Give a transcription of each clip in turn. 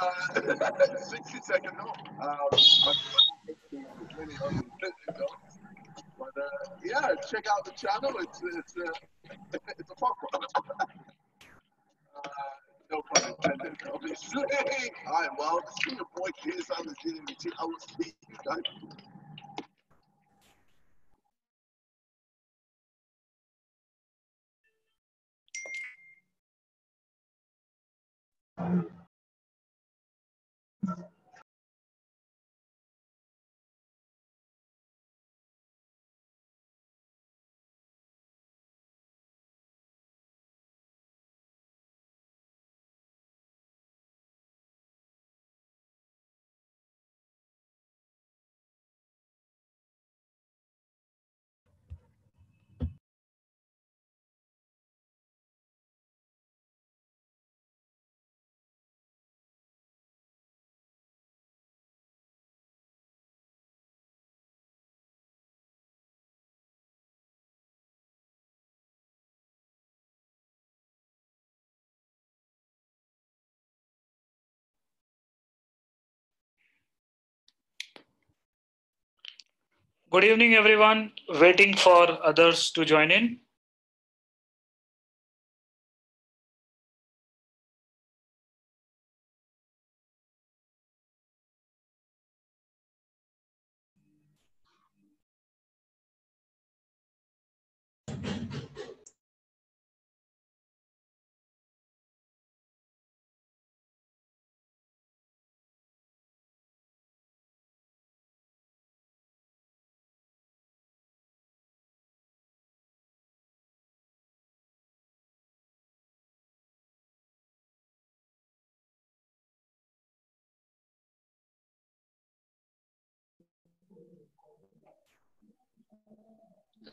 uh, 60 second. Um, but uh, yeah, check out the channel. It's it's it's a fun one. All right, well, see your boy Kids on the GMT. I will see you guys. Thank you. Good evening, everyone. Waiting for others to join in.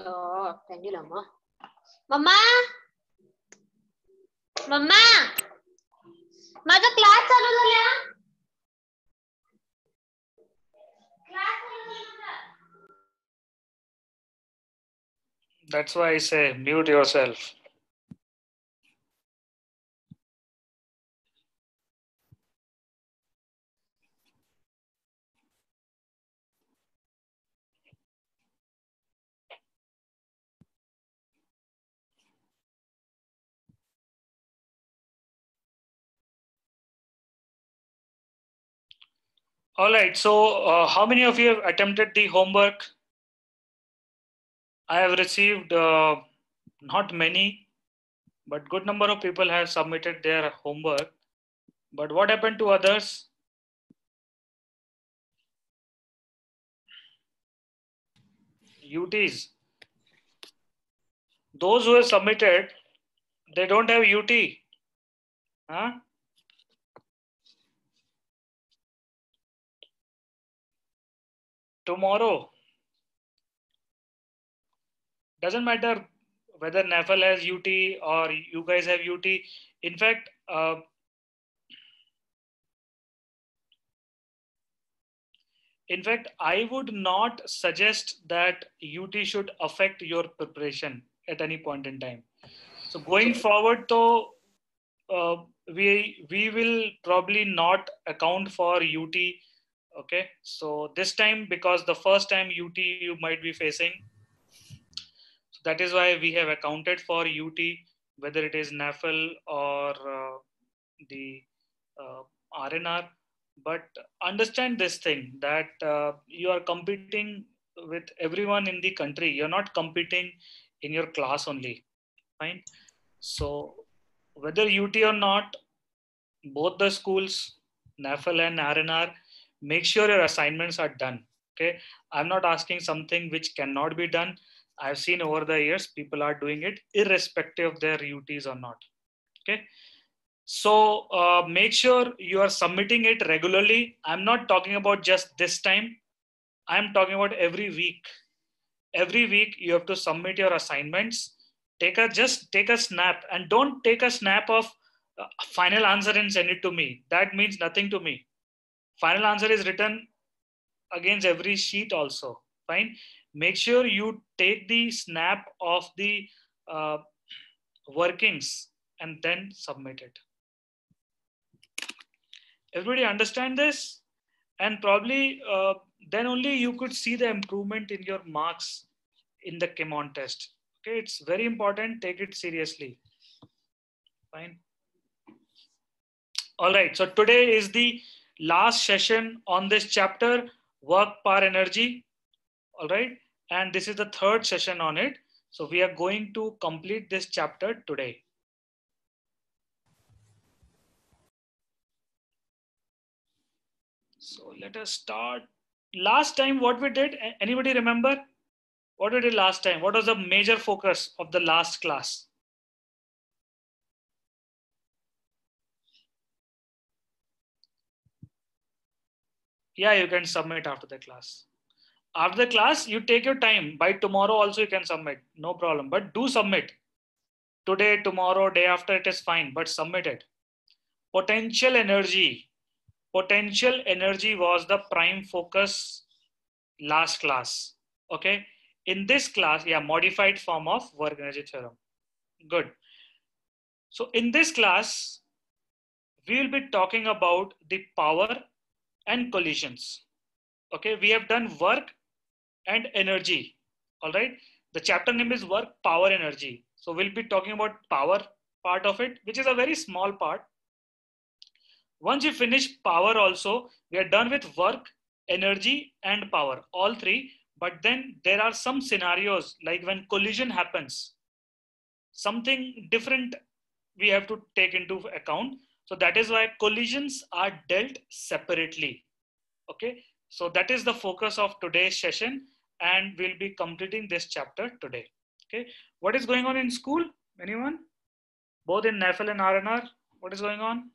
Oh, pendulum, huh? मम्मा मम्मा माझा class चालू झाला class चालू झाला That's why I say mute yourself. All right. So, uh, how many of you have attempted the homework? I have received uh, not many, but good number of people have submitted their homework. But what happened to others? UTs. Those who have submitted, they don't have UT. Huh? Tomorrow. Doesn't matter whether NAFL has UT or you guys have UT. In fact, uh, in fact, I would not suggest that UT should affect your preparation at any point in time. So going forward, though, uh, we we will probably not account for UT. Okay, so this time because the first time UT you might be facing, so that is why we have accounted for UT, whether it is NAFL or uh, the uh, RNR. But understand this thing that uh, you are competing with everyone in the country. You're not competing in your class only. Fine. So whether UT or not, both the schools, NAFL and RNR, make sure your assignments are done. Okay. I'm not asking something which cannot be done. I've seen over the years people are doing it irrespective of their UTs or not. Okay. So uh, make sure you are submitting it regularly. I'm not talking about just this time. I'm talking about every week. Every week you have to submit your assignments. Take a just take a snap and don't take a snap of uh, final answer and send it to me. That means nothing to me. Final answer is written against every sheet also. Fine. Make sure you take the snap of the uh, workings and then submit it. Everybody understand this? And probably uh, then only you could see the improvement in your marks in the CheMon test. Okay, it's very important. Take it seriously. Fine. All right. So today is the last session on this chapter, work power energy. All right. And this is the third session on it. So we are going to complete this chapter today. So let us start. Last time, what we did, anybody remember? What we did last time? What was the major focus of the last class? Yeah, you can submit after the class. After the class, you take your time. By tomorrow, also you can submit. No problem. But do submit. Today, tomorrow, day after, it is fine. But submit it. Potential energy. Potential energy was the prime focus last class. Okay. In this class, yeah, modified form of work energy theorem. Good. So in this class, we will be talking about the power and collisions. Okay, we have done work and energy. All right, the chapter name is work, power, energy. So we'll be talking about power part of it, which is a very small part. Once you finish power also, we are done with work, energy and power, all three. But then there are some scenarios like when collision happens, something different we have to take into account. So that is why collisions are dealt separately. Okay, so that is the focus of today's session and we'll be completing this chapter today. Okay, what is going on in school? Anyone? Both in NAFL and RNR, what is going on?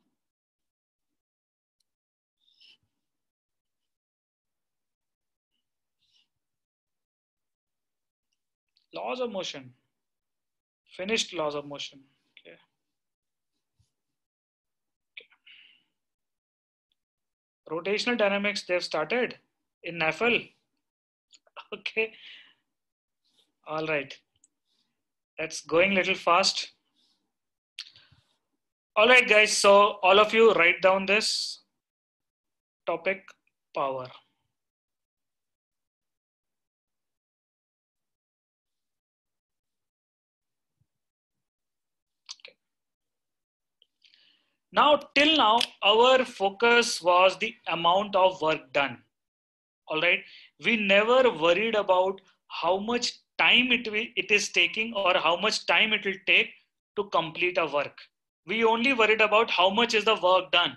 Laws of motion. Finished laws of motion. Rotational dynamics they've started in NAFL. Okay. All right. That's going a little fast. All right, guys. So all of you write down this topic power. Now, till now, our focus was the amount of work done. All right. We never worried about how much time it, it is taking or how much time it will take to complete a work. We only worried about how much is the work done.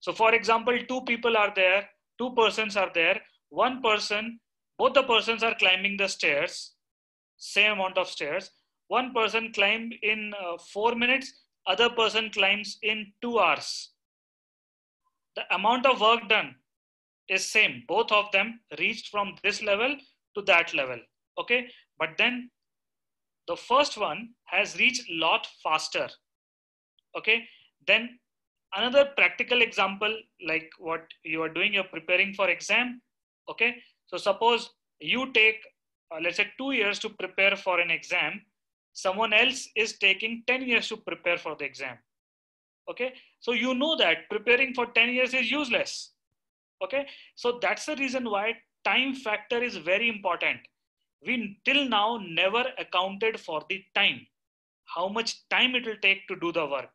So, for example, two people are there, two persons are there, one person, both the persons are climbing the stairs, same amount of stairs. One person climbed in uh, four minutes, other person climbs in two hours. The amount of work done is same. Both of them reached from this level to that level. Okay, but then the first one has reached a lot faster. Okay, then another practical example like what you are doing, you're preparing for exam. Okay, so suppose you take uh, let's say two years to prepare for an exam someone else is taking 10 years to prepare for the exam. Okay? So you know that preparing for 10 years is useless. Okay? So that's the reason why time factor is very important. We till now never accounted for the time. How much time it will take to do the work.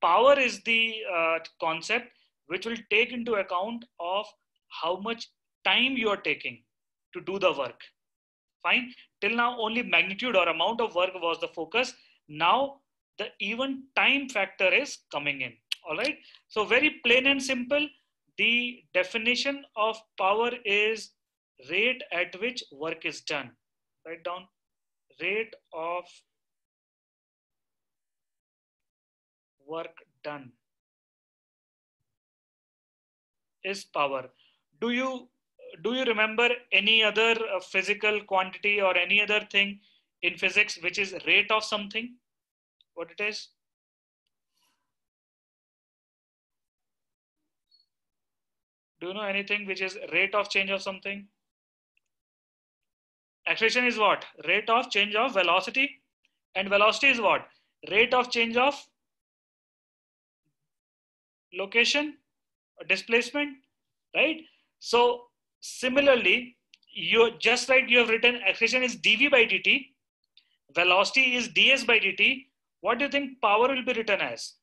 Power is the uh, concept which will take into account of how much time you are taking to do the work fine. Till now only magnitude or amount of work was the focus. Now the even time factor is coming in. All right? So very plain and simple the definition of power is rate at which work is done. Write down. Rate of work done is power. Do you do you remember any other uh, physical quantity or any other thing in physics which is rate of something? What it is? Do you know anything which is rate of change of something? Acceleration is what? Rate of change of velocity. And velocity is what? rate of change of location displacement, right? So similarly, you just like you have written acceleration is dv by dt, velocity is ds by dt. What do you think power will be written as?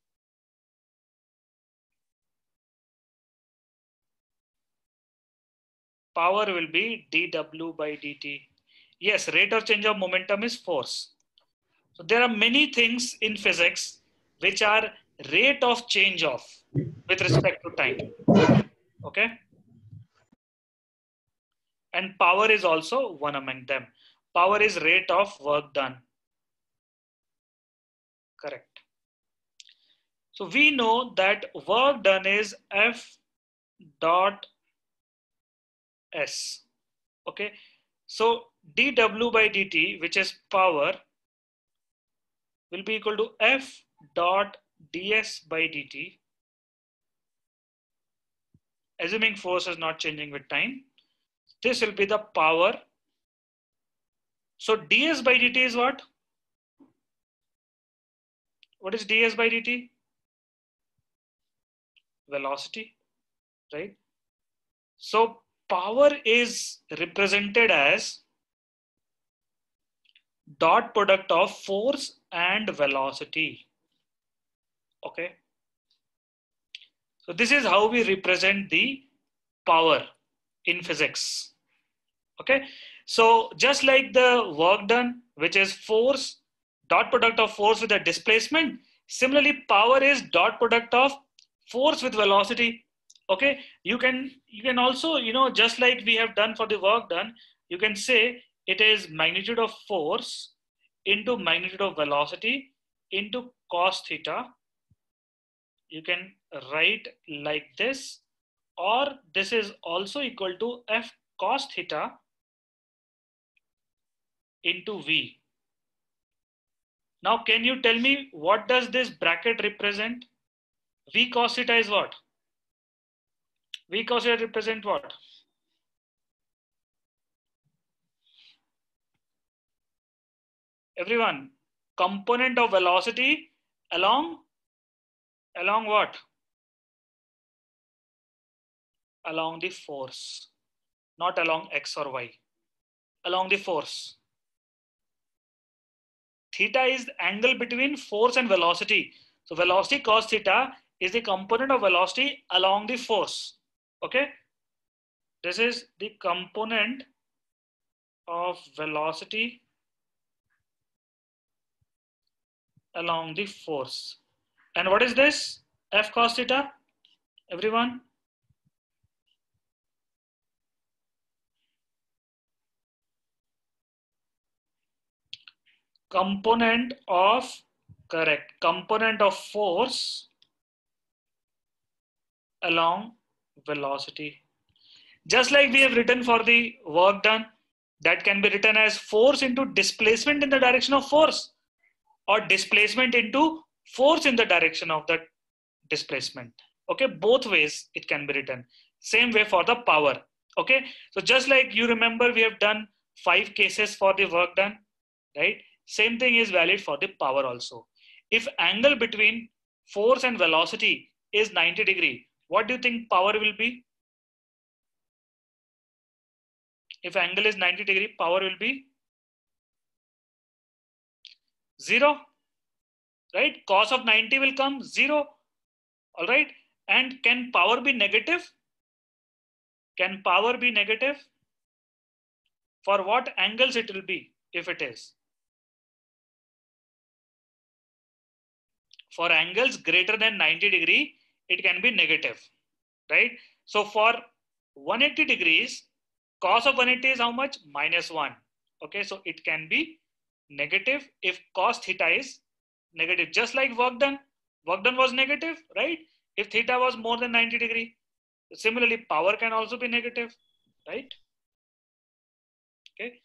Power will be dw by dt. Yes, rate of change of momentum is force. So there are many things in physics which are rate of change of with respect to time. Okay. And power is also one among them. Power is rate of work done. Correct. So we know that work done is F dot S. Okay. So dw by dt, which is power, will be equal to F dot ds by dt. Assuming force is not changing with time, this will be the power. So ds by dt is what? What is ds by dt? Velocity, right? So power is represented as dot product of force and velocity. Okay. So this is how we represent the power in physics. Okay. So just like the work done, which is force, dot product of force with a displacement, similarly power is dot product of force with velocity. Okay. You can, you can also, you know, just like we have done for the work done, you can say it is magnitude of force into magnitude of velocity into cos theta. You can write like this, or this is also equal to f cos theta into v. Now, can you tell me what does this bracket represent? v cos theta is what? v cos theta represent what? everyone component of velocity along along what along the force not along x or y along the force theta is the angle between force and velocity so velocity cos theta is the component of velocity along the force okay this is the component of velocity along the force. And what is this? F cos theta, everyone? Component of, correct, component of force along velocity. Just like we have written for the work done, that can be written as force into displacement in the direction of force or displacement into force in the direction of the displacement. Okay, both ways it can be written. Same way for the power. Okay, so just like you remember, we have done five cases for the work done, right? Same thing is valid for the power also. If angle between force and velocity is 90 degree, what do you think power will be? If angle is 90 degree, power will be 0 right? Cos of 90 will come 0 all right? And can power be negative? Can power be negative? For what angles it will be if it is for angles greater than 90 degree it can be negative right so for 180 degrees cos of 180 is how much minus 1 okay so it can be negative if cos theta is negative, just like work done. Work done was negative, right? If theta was more than 90 degree. Similarly, power can also be negative, right? Okay.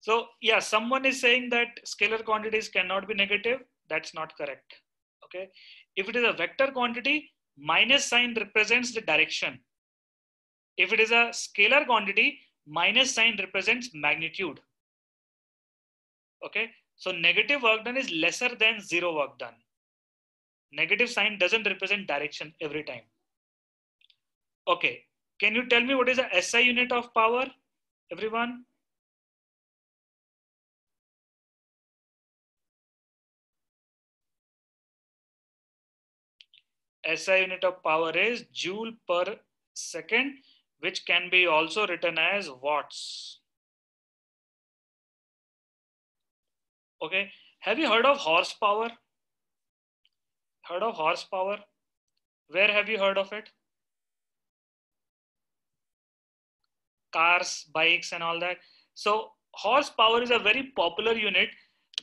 So yeah, someone is saying that scalar quantities cannot be negative. That's not correct. Okay. If it is a vector quantity, minus sign represents the direction. If it is a scalar quantity, minus sign represents magnitude okay So negative work done is lesser than zero work done. Negative sign doesn't represent direction every time. Okay, can you tell me what is the SI unit of power, everyone? SI unit of power is joule per second, which can be also written as watts. Okay, have you heard of horsepower? Heard of horsepower? Where have you heard of it? Cars, bikes, and all that. So, horsepower is a very popular unit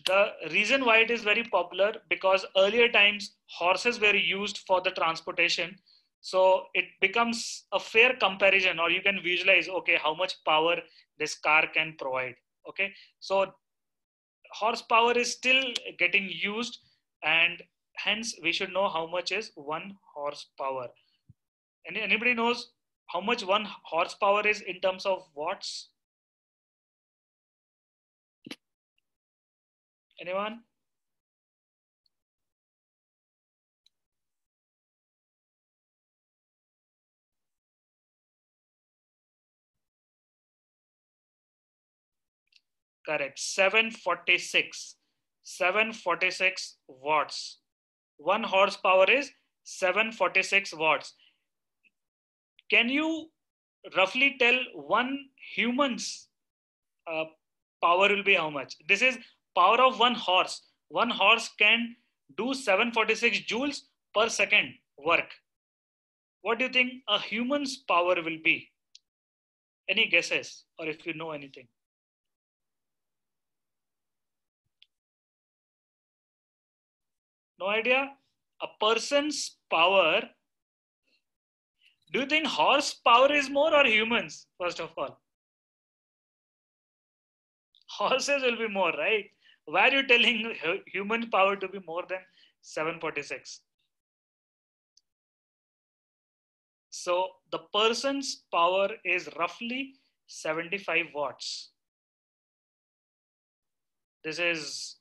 the reason why it is very popular because earlier times horses were used for the transportation. So it becomes a fair comparison or you can visualize okay how much power this car can provide okay? So horsepower is still getting used and hence we should know how much is one horsepower. Any, anybody knows how much one horsepower is in terms of watts Anyone? Correct. 746. 746 watts. One horsepower is 746 watts. Can you roughly tell one human's uh, power will be how much? This is power of one horse. One horse can do 746 joules per second work. What do you think a human's power will be? Any guesses, or if you know anything? No idea? A person's power. Do you think horse power is more or humans, first of all? Horses will be more, right? Why are you telling human power to be more than 746? So the person's power is roughly 75 watts. This is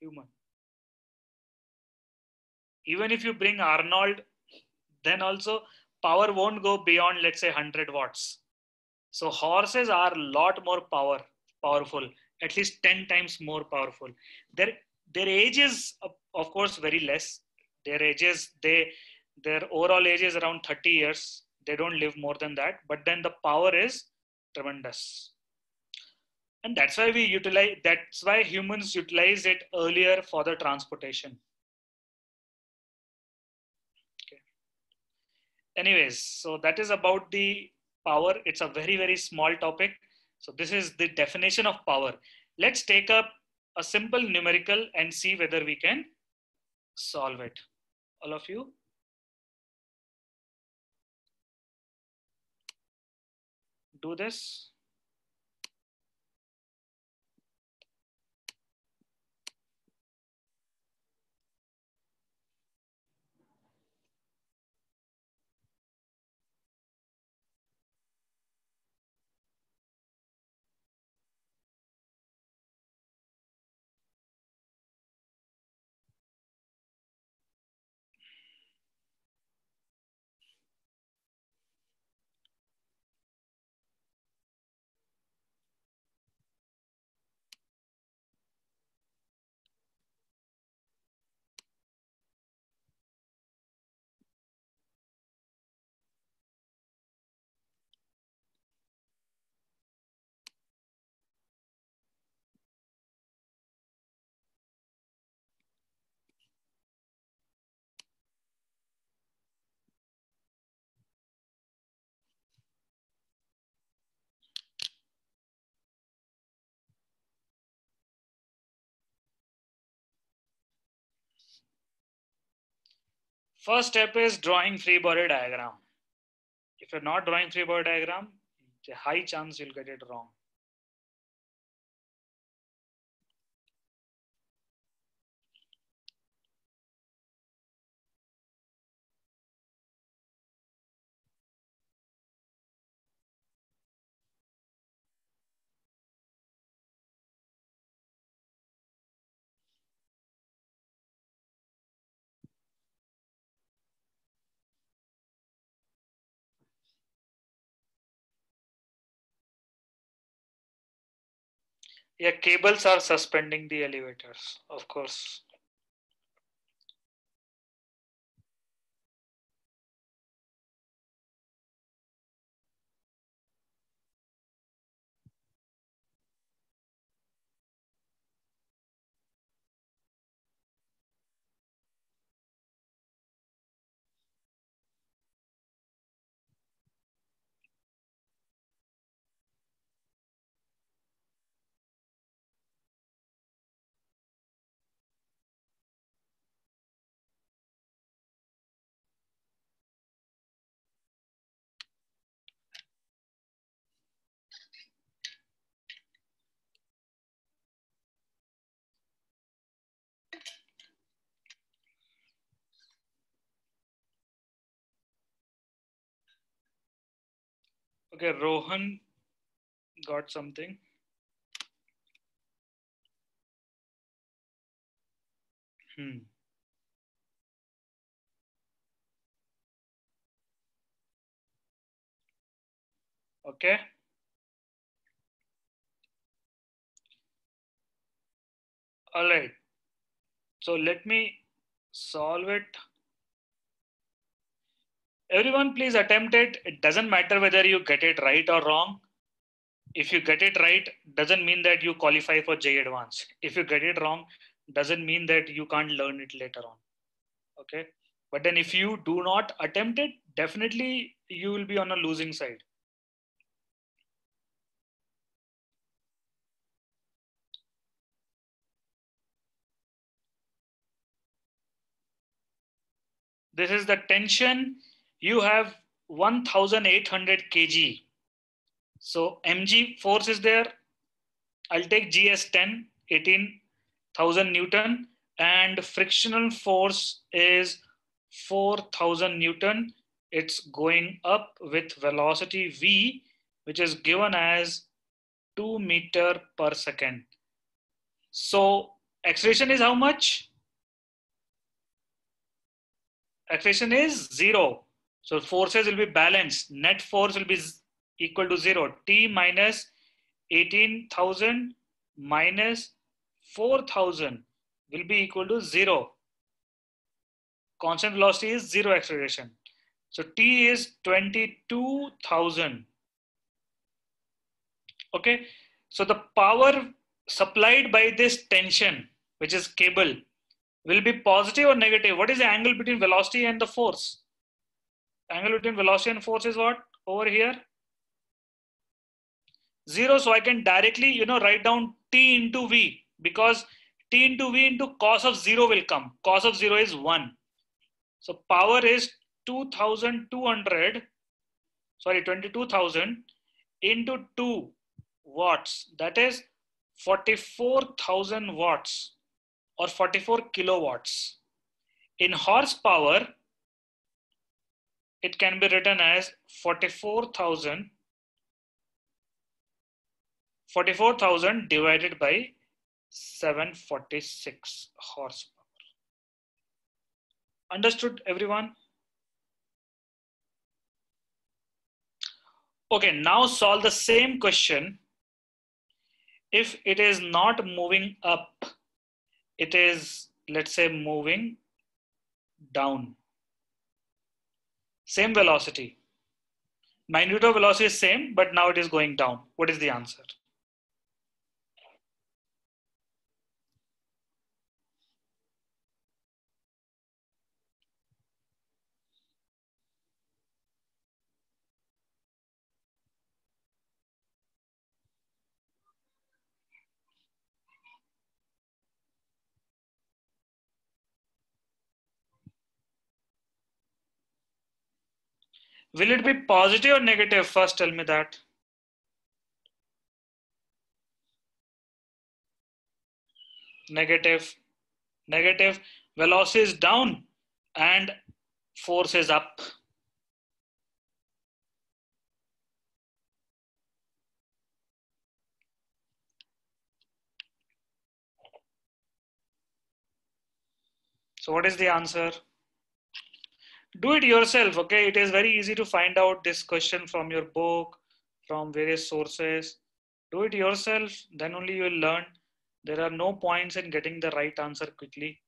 human. Even if you bring Arnold, then also power won't go beyond, let's say, 100 watts. So horses are a lot more power powerful at least 10 times more powerful. Their their age is of course very less. Their ages they their overall age is around 30 years. They don't live more than that. But then the power is tremendous. And that's why we utilize that's why humans utilize it earlier for the transportation. Okay. anyways so that is about the power. It's a very very small topic so this is the definition of power. Let's take up a simple numerical and see whether we can solve it. All of you. Do this. First step is drawing free body diagram. If you're not drawing free body diagram, a high chance you'll get it wrong. Yeah, cables are suspending the elevators, of course. Okay, Rohan got something. Hmm. Okay. All right. So let me solve it. Everyone, please attempt it. It doesn't matter whether you get it right or wrong. If you get it right, doesn't mean that you qualify for JEE Advanced. If you get it wrong, doesn't mean that you can't learn it later on. Okay. But then if you do not attempt it, definitely you will be on a losing side. This is the tension. You have 1800 kg. So mg force is there. I'll take GS 10, 18,000 Newton and frictional force is 4000 Newton. It's going up with velocity V, which is given as 2 meter per second. So acceleration is how much? Acceleration is zero. So forces will be balanced. Net force will be equal to zero. T minus 18,000 minus 4,000 will be equal to zero. Constant velocity is zero acceleration. So T is 22,000. Okay. So the power supplied by this tension, which is cable, will be positive or negative. What is the angle between velocity and the force? Angle between velocity and force is what? Over here? Zero. So I can directly, you know, write down T into V because T into V into cos of zero will come. Cos of zero is one. So power is 2200, sorry, 22,000 into 2 watts. That is 44,000 watts or 44 kilowatts. In horsepower, it can be written as 44,000 44,000 divided by 746 horsepower. Understood everyone? Okay, now solve the same question. If it is not moving up, it is, let's say, moving down. Same velocity. Of velocity is same, but now it is going down. What is the answer? Will it be positive or negative? First, tell me that. Negative. Negative. Velocity is down and force is up. So what is the answer? Do it yourself okay it is very easy to find out this question from your book from various sources Do it yourself, then only you will learn. There are no points in getting the right answer quickly.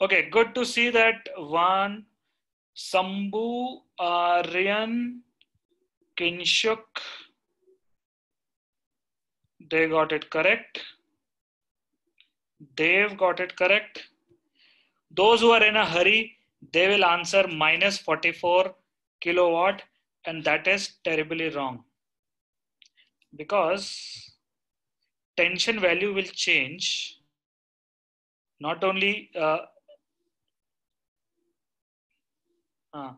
Okay, good to see that one Sambu, Aryan, Kinshuk, they got it correct. They've got it correct. Those who are in a hurry, they will answer minus 44 kilowatt, and that is terribly wrong. Because tension value will change. Not only uh, uh,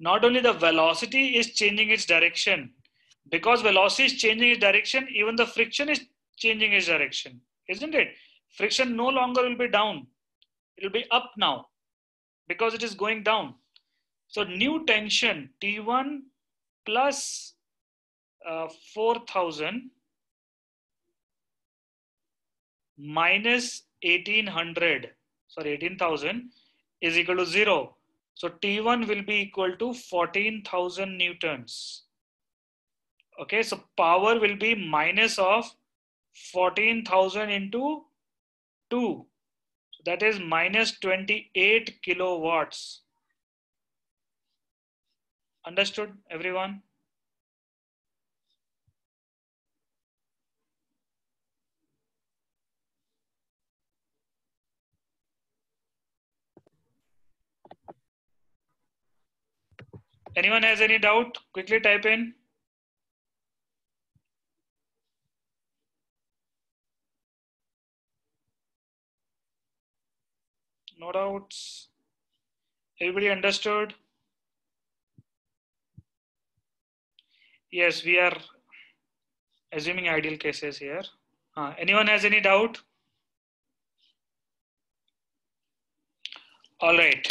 not only the velocity is changing its direction, because velocity is changing its direction, even the friction is changing its direction, isn't it? Friction no longer will be down, it will be up now because it is going down. So, new tension T1 plus uh, 4000 minus 1800, sorry, 18,000 is equal to 0. So T1 will be equal to 14,000 newtons. Okay, so power will be minus of 14,000 into 2. So that is minus 28 kilowatts. Understood, everyone? Anyone has any doubt? Quickly type in. No doubts. Everybody understood? Yes, we are assuming ideal cases here. Uh, anyone has any doubt? All right.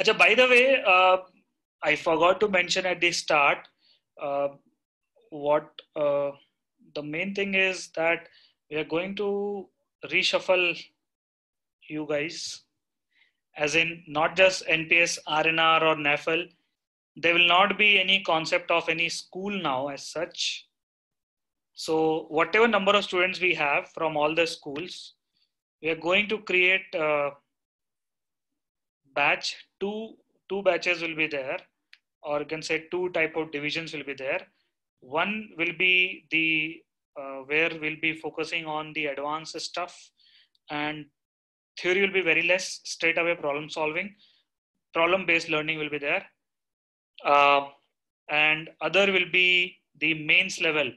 Acha, by the way, uh, I forgot to mention at the start uh, what uh, the main thing is that we are going to reshuffle you guys, as in not just NPS, RNR, or NAFL. There will not be any concept of any school now as such. So, whatever number of students we have from all the schools, we are going to create a batch two two batches will be there. Or you can say two type of divisions will be there. One will be the uh, where we'll be focusing on the advanced stuff and theory will be very less straight away problem solving. Problem based learning will be there. Uh, and other will be the mains level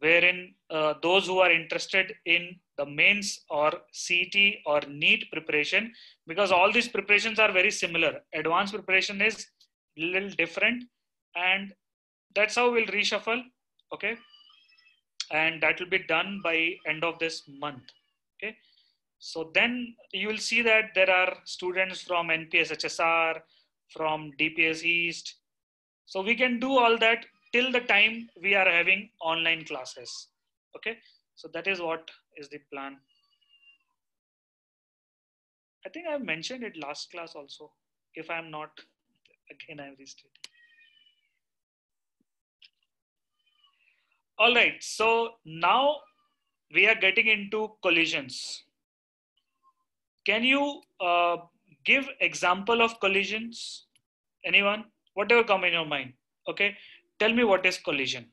wherein uh, those who are interested in the mains or CT or NEET preparation, because all these preparations are very similar. Advanced preparation is a little different, and that's how we'll reshuffle. Okay, and that will be done by end of this month. Okay, so then you will see that there are students from NPS HSR, from DPS East. So we can do all that till the time we are having online classes. Okay, so that is what is the plan. I think I've mentioned it last class also. If I'm not, again, I'm restating. All right, so now we are getting into collisions. Can you uh, give example of collisions? Anyone? Whatever come in your mind. Okay, tell me what is collision.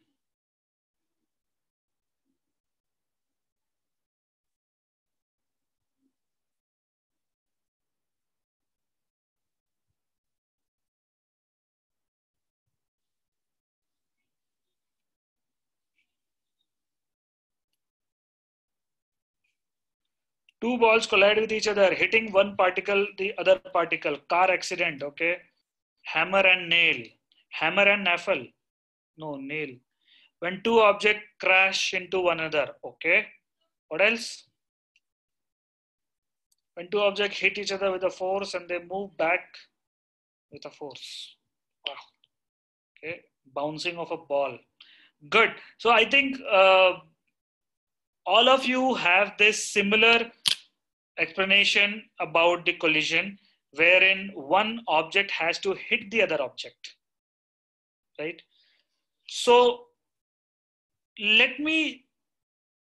Two balls collide with each other hitting one particle the other particle. Car accident okay? Hammer and nail. Hammer and naffle. No nail. When two objects crash into one another okay? What else? When two objects hit each other with a force and they move back with a force. Wow. Okay, bouncing of a ball. Good. So I think uh, all of you have this similar explanation about the collision wherein one object has to hit the other object right? So let me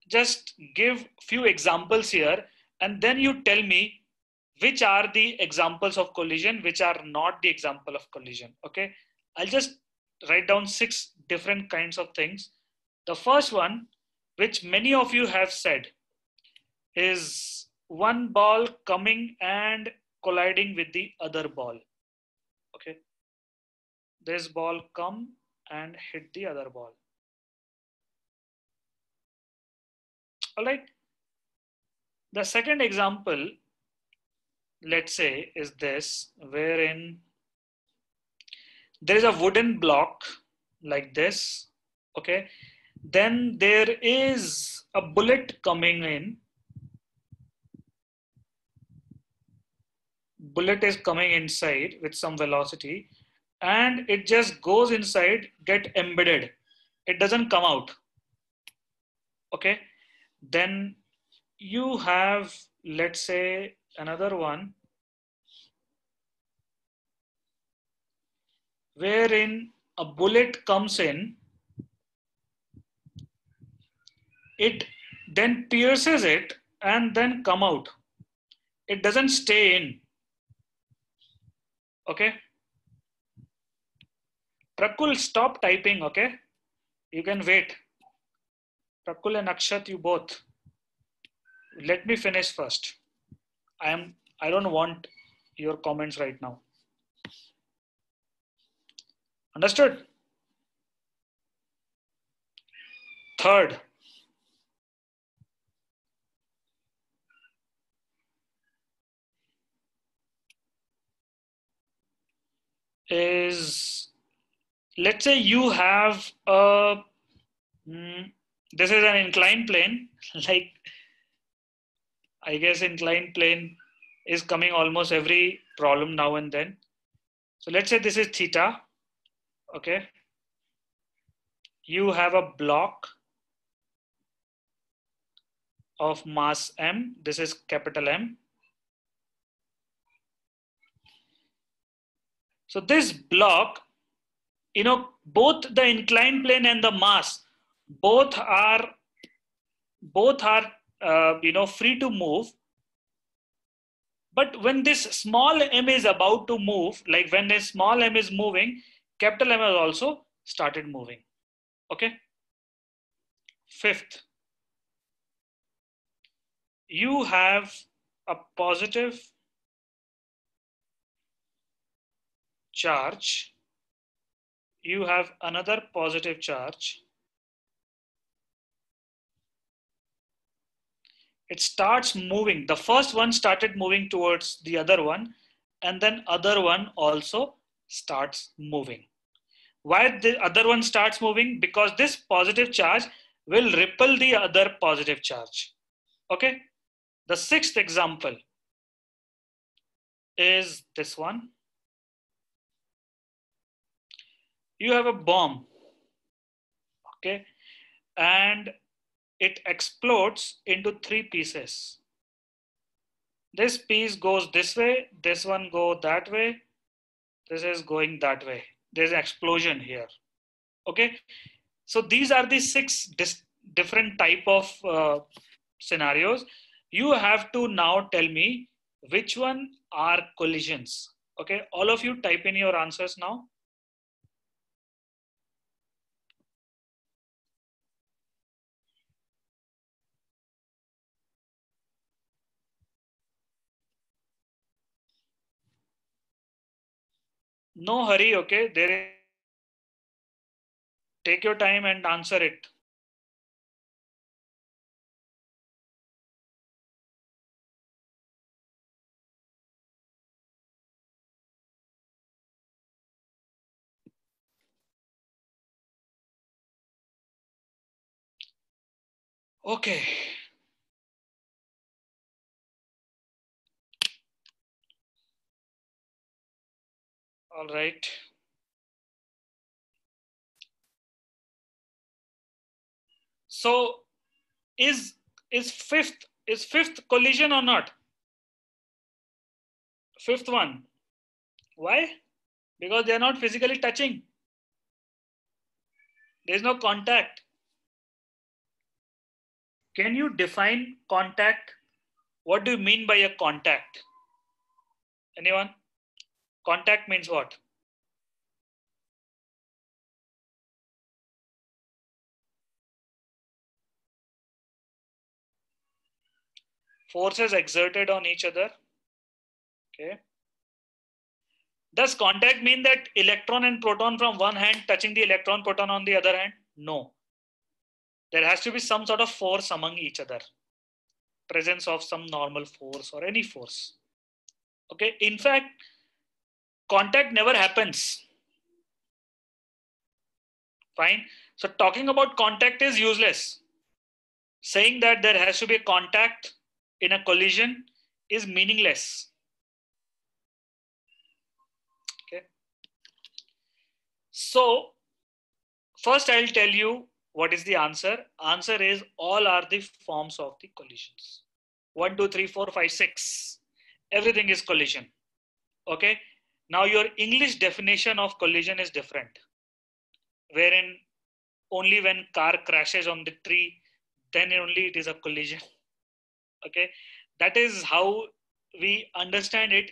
just give a few examples here and then you tell me which are the examples of collision which are not the example of collision okay? I'll just write down six different kinds of things. The first one which many of you have said is one ball coming and colliding with the other ball. Okay? This ball come and hit the other ball. All right? The second example let's say is this wherein there is a wooden block like this. Okay then there is a bullet coming in. Bullet is coming inside with some velocity and it just goes inside get embedded. It doesn't come out. Okay? Then you have let's say another one wherein a bullet comes in it then pierces it and then come out. It doesn't stay in. Okay? Prakul stop typing okay? You can wait. Prakul and akshat you both. Let me finish first. I am i don't want your comments right now. Understood? Third is let's say you have a mm, this is an inclined plane like i guess inclined plane is coming almost every problem now and then. So let's say this is theta okay? You have a block of mass m this is capital m So this block, you know, both the inclined plane and the mass, both are, both are, uh, you know, free to move. But when this small m is about to move, like when this small m is moving, capital M has also started moving. Okay. Fifth, you have a positive charge, you have another positive charge. It starts moving. The first one started moving towards the other one, and then other one also starts moving. Why the other one starts moving? Because this positive charge will repel the other positive charge. Okay. The sixth example is this one. You have a bomb okay? And it explodes into three pieces. This piece goes this way this one go that way this is going that way. There's an explosion here okay? So these are the six different type of uh, scenarios. You have to now tell me which one are collisions okay? All of you type in your answers now no hurry okay there is... take your time and answer it okay All right. So is is fifth is fifth collision or not? Fifth one. Why? Because they are not physically touching. There is no contact. Can you define contact? What do you mean by a contact? Anyone? Contact means what? Forces exerted on each other. Okay. Does contact mean that electron and proton from one hand touching the electron proton on the other hand? No. There has to be some sort of force among each other. Presence of some normal force or any force. Okay. In fact, contact never happens. Fine. So talking about contact is useless. Saying that there has to be a contact in a collision is meaningless. Okay. So first I'll tell you what is the answer. Answer is all are the forms of the collisions. One, two, three, four, five, six. Everything is collision. Okay. Now your English definition of collision is different. Wherein only when car crashes on the tree, then only it is a collision. Okay? That is how we understand it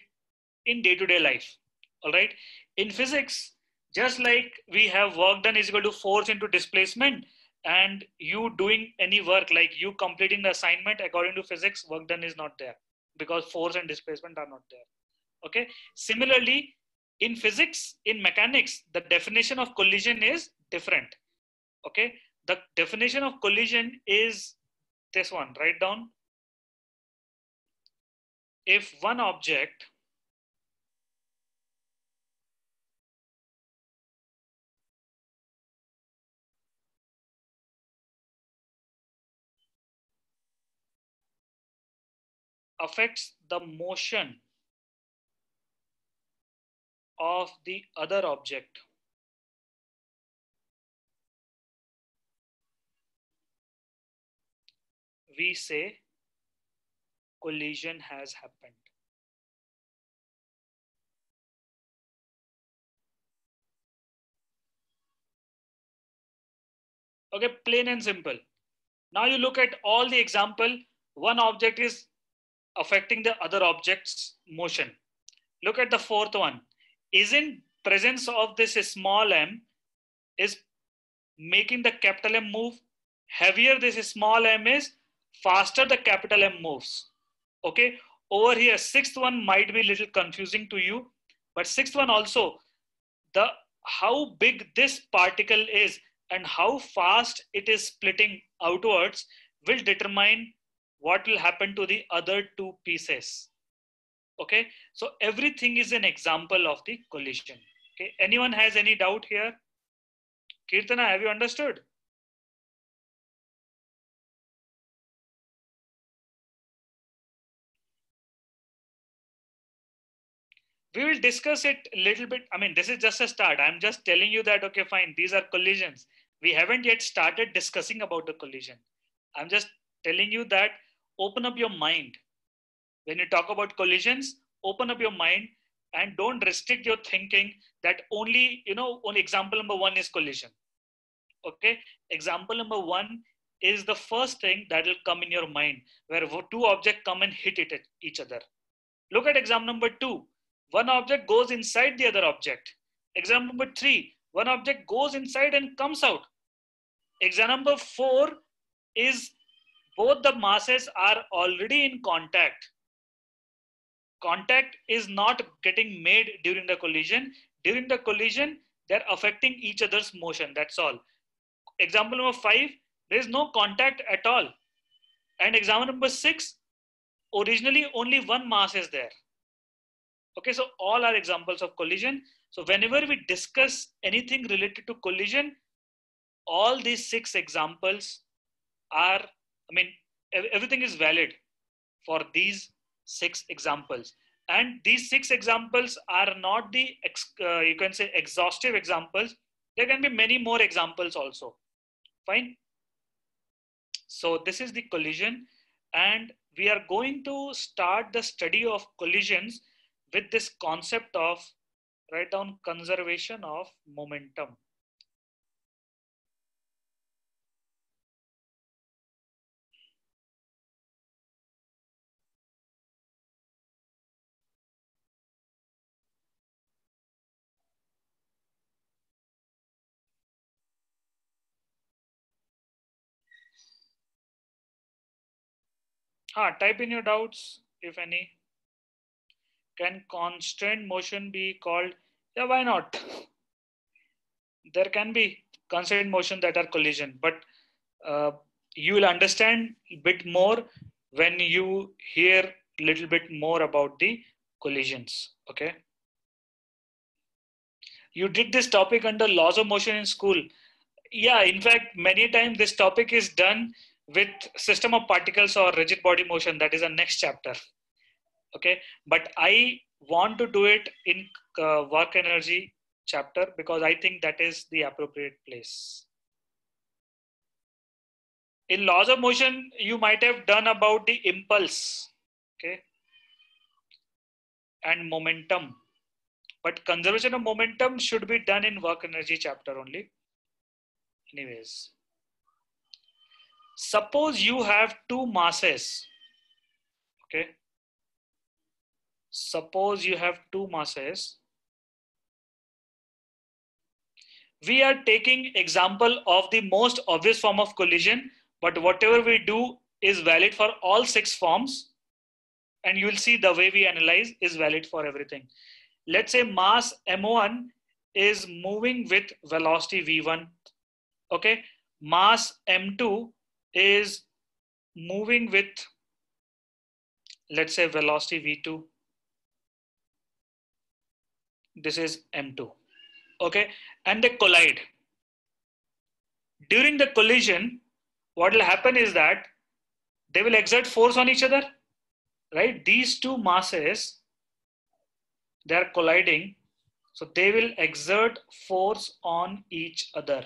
in day-to-day life. All right? In physics just like we have work done is equal to force into displacement and you doing any work like you completing the assignment according to physics work done is not there because force and displacement are not there okay? Similarly in physics in mechanics the definition of collision is different. Okay? The definition of collision is this one write down. If one object affects the motion of the other object we say collision has happened. Okay, plain and simple. Now you look at all the example, one object is affecting the other object's motion. Look at the fourth one. Isn't presence of this small m is making the capital M move? Heavier this small m is, faster the capital M moves. Okay? Over here sixth one might be a little confusing to you but sixth one also the how big this particle is and how fast it is splitting outwards will determine what will happen to the other two pieces okay? So everything is an example of the collision. Okay? Anyone has any doubt here? Kirtana have you understood? We will discuss it a little bit. I mean this is just a start. I'm just telling you that okay fine these are collisions. We haven't yet started discussing about the collision. I'm just telling you that open up your mind when you talk about collisions open up your mind and don't restrict your thinking that only you know only example number one is collision okay example number one is the first thing that will come in your mind where two objects come and hit it at each other look at example number two one object goes inside the other object. Example number three, one object goes inside and comes out. Example number four is both the masses are already in contact. Contact is not getting made during the collision. During the collision, they're affecting each other's motion. That's all. Example number five, there is no contact at all. And example number six, originally only one mass is there. Okay, so all are examples of collision. So whenever we discuss anything related to collision, all these six examples are, I mean, everything is valid for these six examples. And these six examples are not the, uh, you can say, exhaustive examples. There can be many more examples also. Fine. So this is the collision and we are going to start the study of collisions with this concept of write down conservation of momentum. Ah, type in your doubts, if any. Can constrained motion be called? Yeah, why not? There can be constrained motion that are collision, but uh, you will understand a bit more when you hear a little bit more about the collisions. Okay. You did this topic under laws of motion in school. Yeah, in fact, many times this topic is done with system of particles or rigid body motion that is a next chapter. Okay? But i want to do it in uh, work energy chapter because i think that is the appropriate place. In laws of motion you might have done about the impulse okay? And momentum. But conservation of momentum should be done in work energy chapter only. Anyways suppose you have two masses okay? Suppose you have two masses. We are taking example of the most obvious form of collision but whatever we do is valid for all six forms and you will see the way we analyze is valid for everything. Let's say mass m1 is moving with velocity v1 okay? Mass m2 is moving with, let's say, velocity v2. This is m2. Okay, and they collide. During the collision, what will happen is that they will exert force on each other, right? These two masses, they are colliding. So they will exert force on each other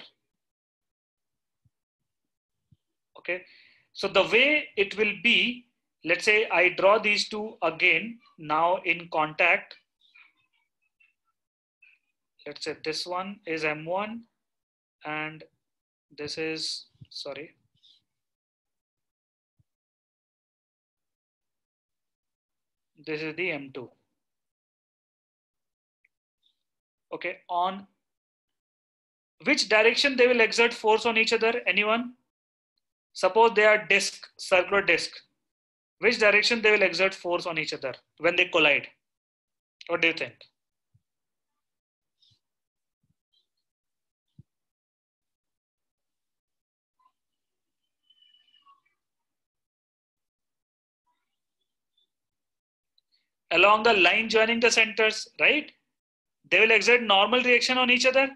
okay? So the way it will be let's say i draw these two again now in contact let's say this one is m1 and this is sorry this is the m2 okay on which direction they will exert force on each other? Anyone Suppose they are disk, circular disk. Which direction they will exert force on each other when they collide? What do you think? Along the line joining the centers, right? They will exert normal reaction on each other,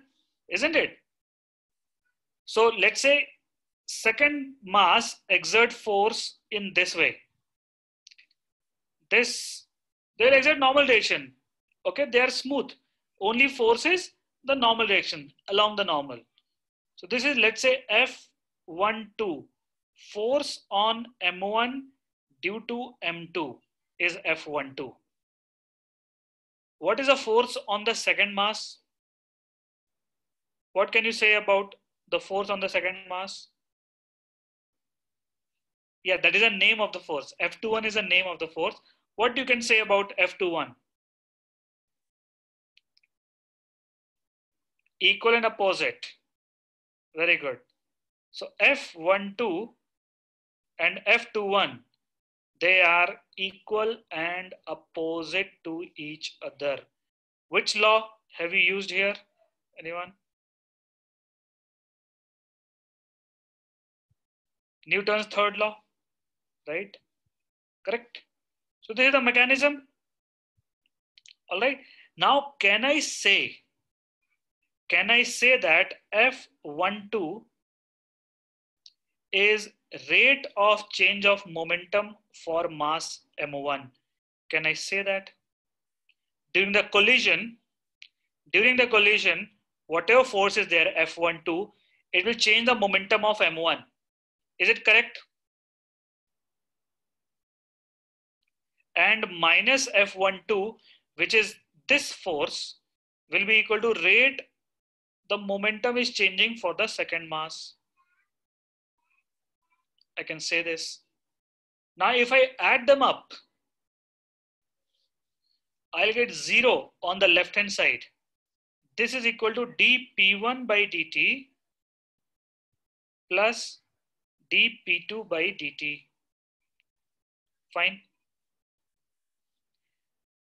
isn't it? So let's say second mass exert force in this way. This, they will exert normal direction. Okay, they are smooth. Only force is the normal direction along the normal. So this is, let's say F12. Force on M1 due to M2 is F12. What is the force on the second mass? What can you say about the force on the second mass? Yeah, that is a name of the force. F21 is a name of the force. What you can say about F21? Equal and opposite. Very good. So F12 and F21, they are equal and opposite to each other. Which law have you used here? Anyone? Newton's third law right? Correct? So this is the mechanism. All right. Now, can I say, can I say that F12 is rate of change of momentum for mass M1? Can I say that? During the collision, during the collision, whatever force is there, F12, it will change the momentum of M1. Is it correct? And minus F12, which is this force, will be equal to rate the momentum is changing for the second mass. I can say this. Now, if I add them up, I'll get zero on the left hand side. This is equal to dp1 by dt plus dp2 by dt. Fine.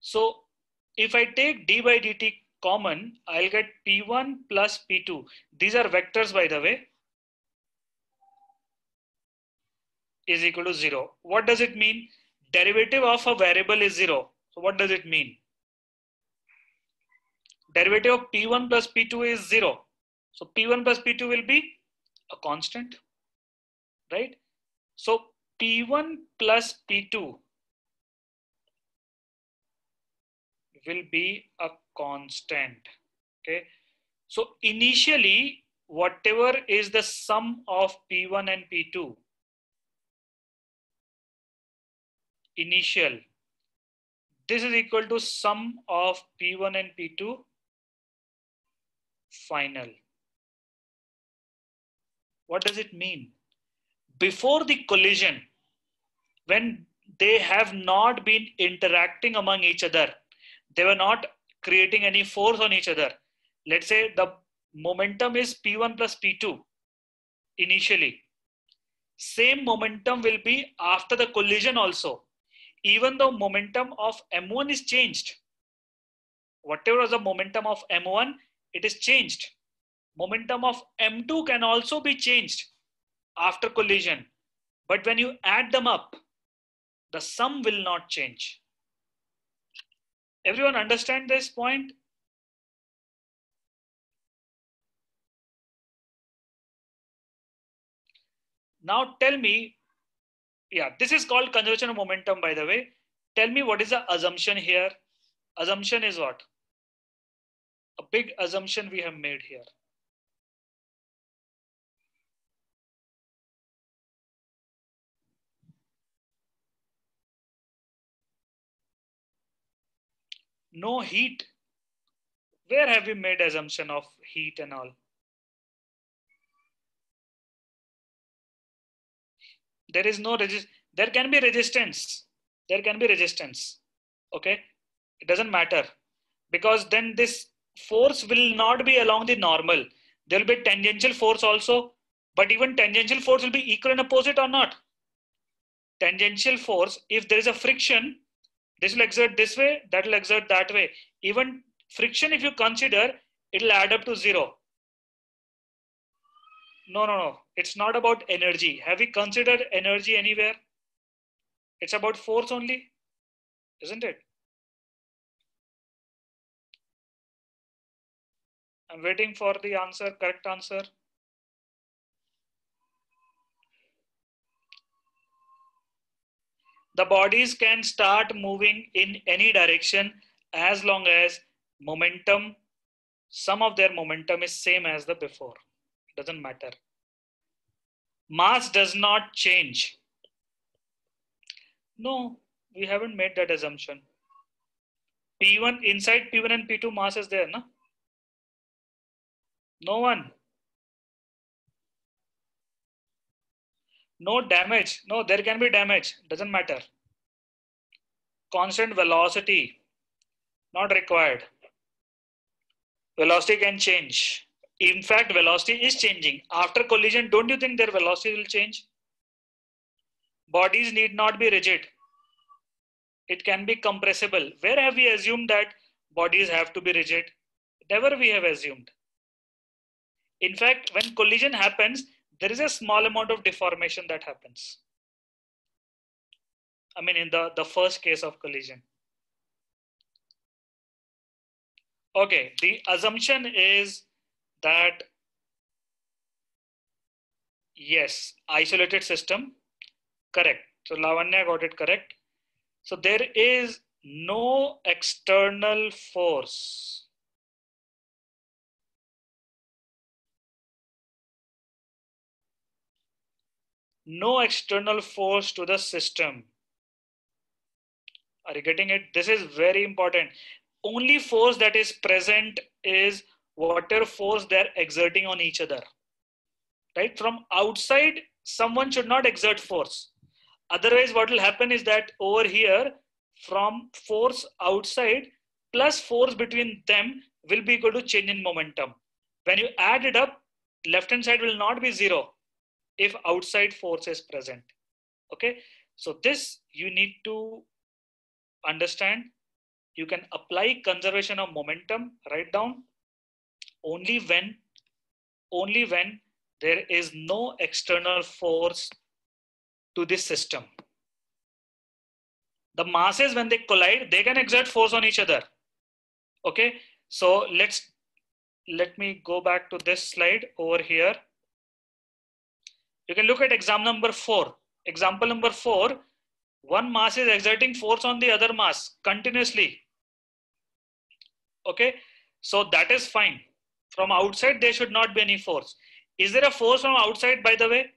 So if I take d by dt common, I'll get p1 plus p2. These are vectors, by the way, is equal to zero. What does it mean? Derivative of a variable is zero. So what does it mean? Derivative of p1 plus p2 is zero. So p1 plus p2 will be a constant, right? So p1 plus p2 will be a constant, okay? So initially, whatever is the sum of p1 and p2, initial, this is equal to sum of p1 and p2 final. What does it mean? Before the collision, when they have not been interacting among each other, they were not creating any force on each other. Let's say the momentum is P1 plus P2 initially. Same momentum will be after the collision also. Even though momentum of M1 is changed, whatever was the momentum of M1, it is changed. Momentum of M2 can also be changed after collision. But when you add them up, the sum will not change. Everyone understand this point? Now tell me, yeah, this is called conservation of momentum, by the way. Tell me what is the assumption here? Assumption is what? A big assumption we have made here. No heat. Where have we made assumption of heat and all? There is no resist there can be resistance. There can be resistance. Okay? It doesn't matter. Because then this force will not be along the normal. There will be tangential force also. But even tangential force will be equal and opposite or not? Tangential force if there is a friction this will exert this way, that will exert that way. Even friction, if you consider, it will add up to zero. No, no, no. It's not about energy. Have we considered energy anywhere? It's about force only, isn't it? I'm waiting for the answer, correct answer. The bodies can start moving in any direction as long as momentum sum of their momentum is same as the before. It doesn't matter. Mass does not change. No we haven't made that assumption. P1 inside p1 and p2 mass is there no no one No damage. No, there can be damage. Doesn't matter. Constant velocity. Not required. Velocity can change. In fact, velocity is changing. After collision, don't you think their velocity will change? Bodies need not be rigid. It can be compressible. Where have we assumed that bodies have to be rigid? Never we have assumed. In fact, when collision happens, there is a small amount of deformation that happens. I mean, in the, the first case of collision. Okay, the assumption is that yes, isolated system, correct. So Lavanya got it correct. So there is no external force no external force to the system. Are you getting it? This is very important. Only force that is present is whatever force they're exerting on each other. Right? From outside, someone should not exert force. Otherwise, what will happen is that over here, from force outside plus force between them will be equal to change in momentum. When you add it up, left hand side will not be zero if outside force is present. Okay, so this you need to understand. You can apply conservation of momentum, write down only when, only when there is no external force to this system. The masses, when they collide, they can exert force on each other. Okay, so let's let me go back to this slide over here. You can look at exam number four. Example number four, one mass is exerting force on the other mass continuously. Okay, so that is fine. From outside, there should not be any force. Is there a force from outside, by the way?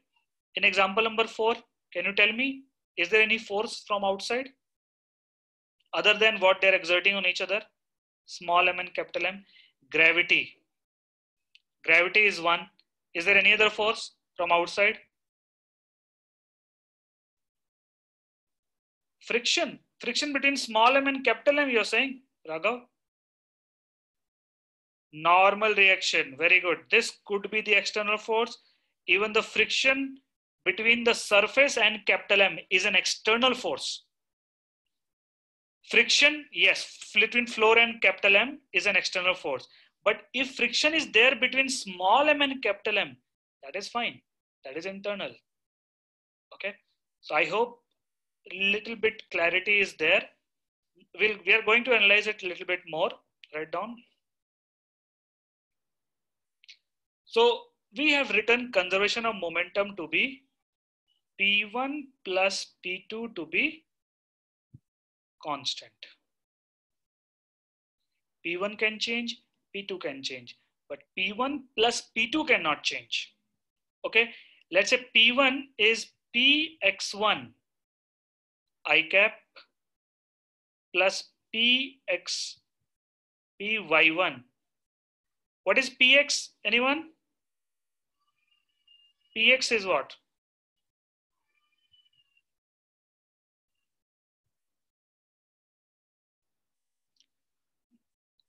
In example number four, can you tell me? Is there any force from outside? Other than what they're exerting on each other? Small m and capital M. Gravity. Gravity is one. Is there any other force from outside? Friction. Friction between small m and capital M, you're saying, Raghav? Normal reaction. Very good. This could be the external force. Even the friction between the surface and capital M is an external force. Friction, yes, between floor and capital M is an external force. But if friction is there between small m and capital M, that is fine. That is internal. Okay. So I hope little bit clarity is there. We'll, we are going to analyze it a little bit more. Write down. So we have written conservation of momentum to be P1 plus P2 to be constant. P1 can change, P2 can change, but P1 plus P2 cannot change. Okay, let's say P1 is Px1 i cap plus Px Py1. What is Px? Anyone? Px is what?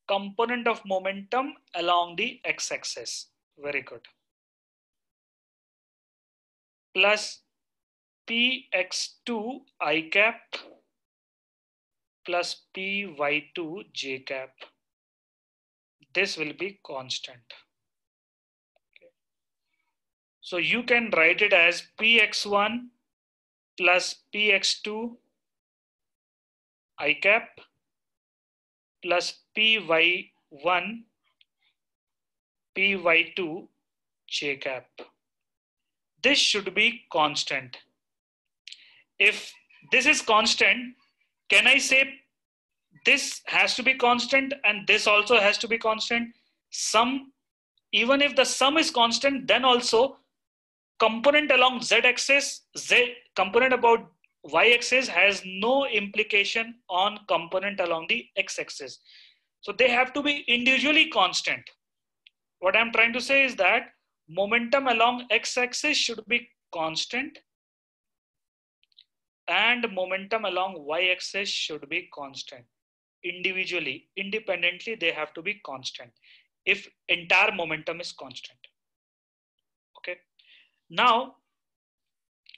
component of momentum along the x-axis. Very good. Plus px2 i cap plus py2 j cap. This will be constant. Okay. So you can write it as px1 plus px2 i cap plus py1 py2 j cap. This should be constant. If this is constant, can I say this has to be constant and this also has to be constant? Sum, even if the sum is constant, then also component along z axis, z component about y-axis has no implication on component along the x-axis. So they have to be individually constant. What I'm trying to say is that momentum along x-axis should be constant and momentum along y-axis should be constant. Individually, independently, they have to be constant if entire momentum is constant. Okay. Now,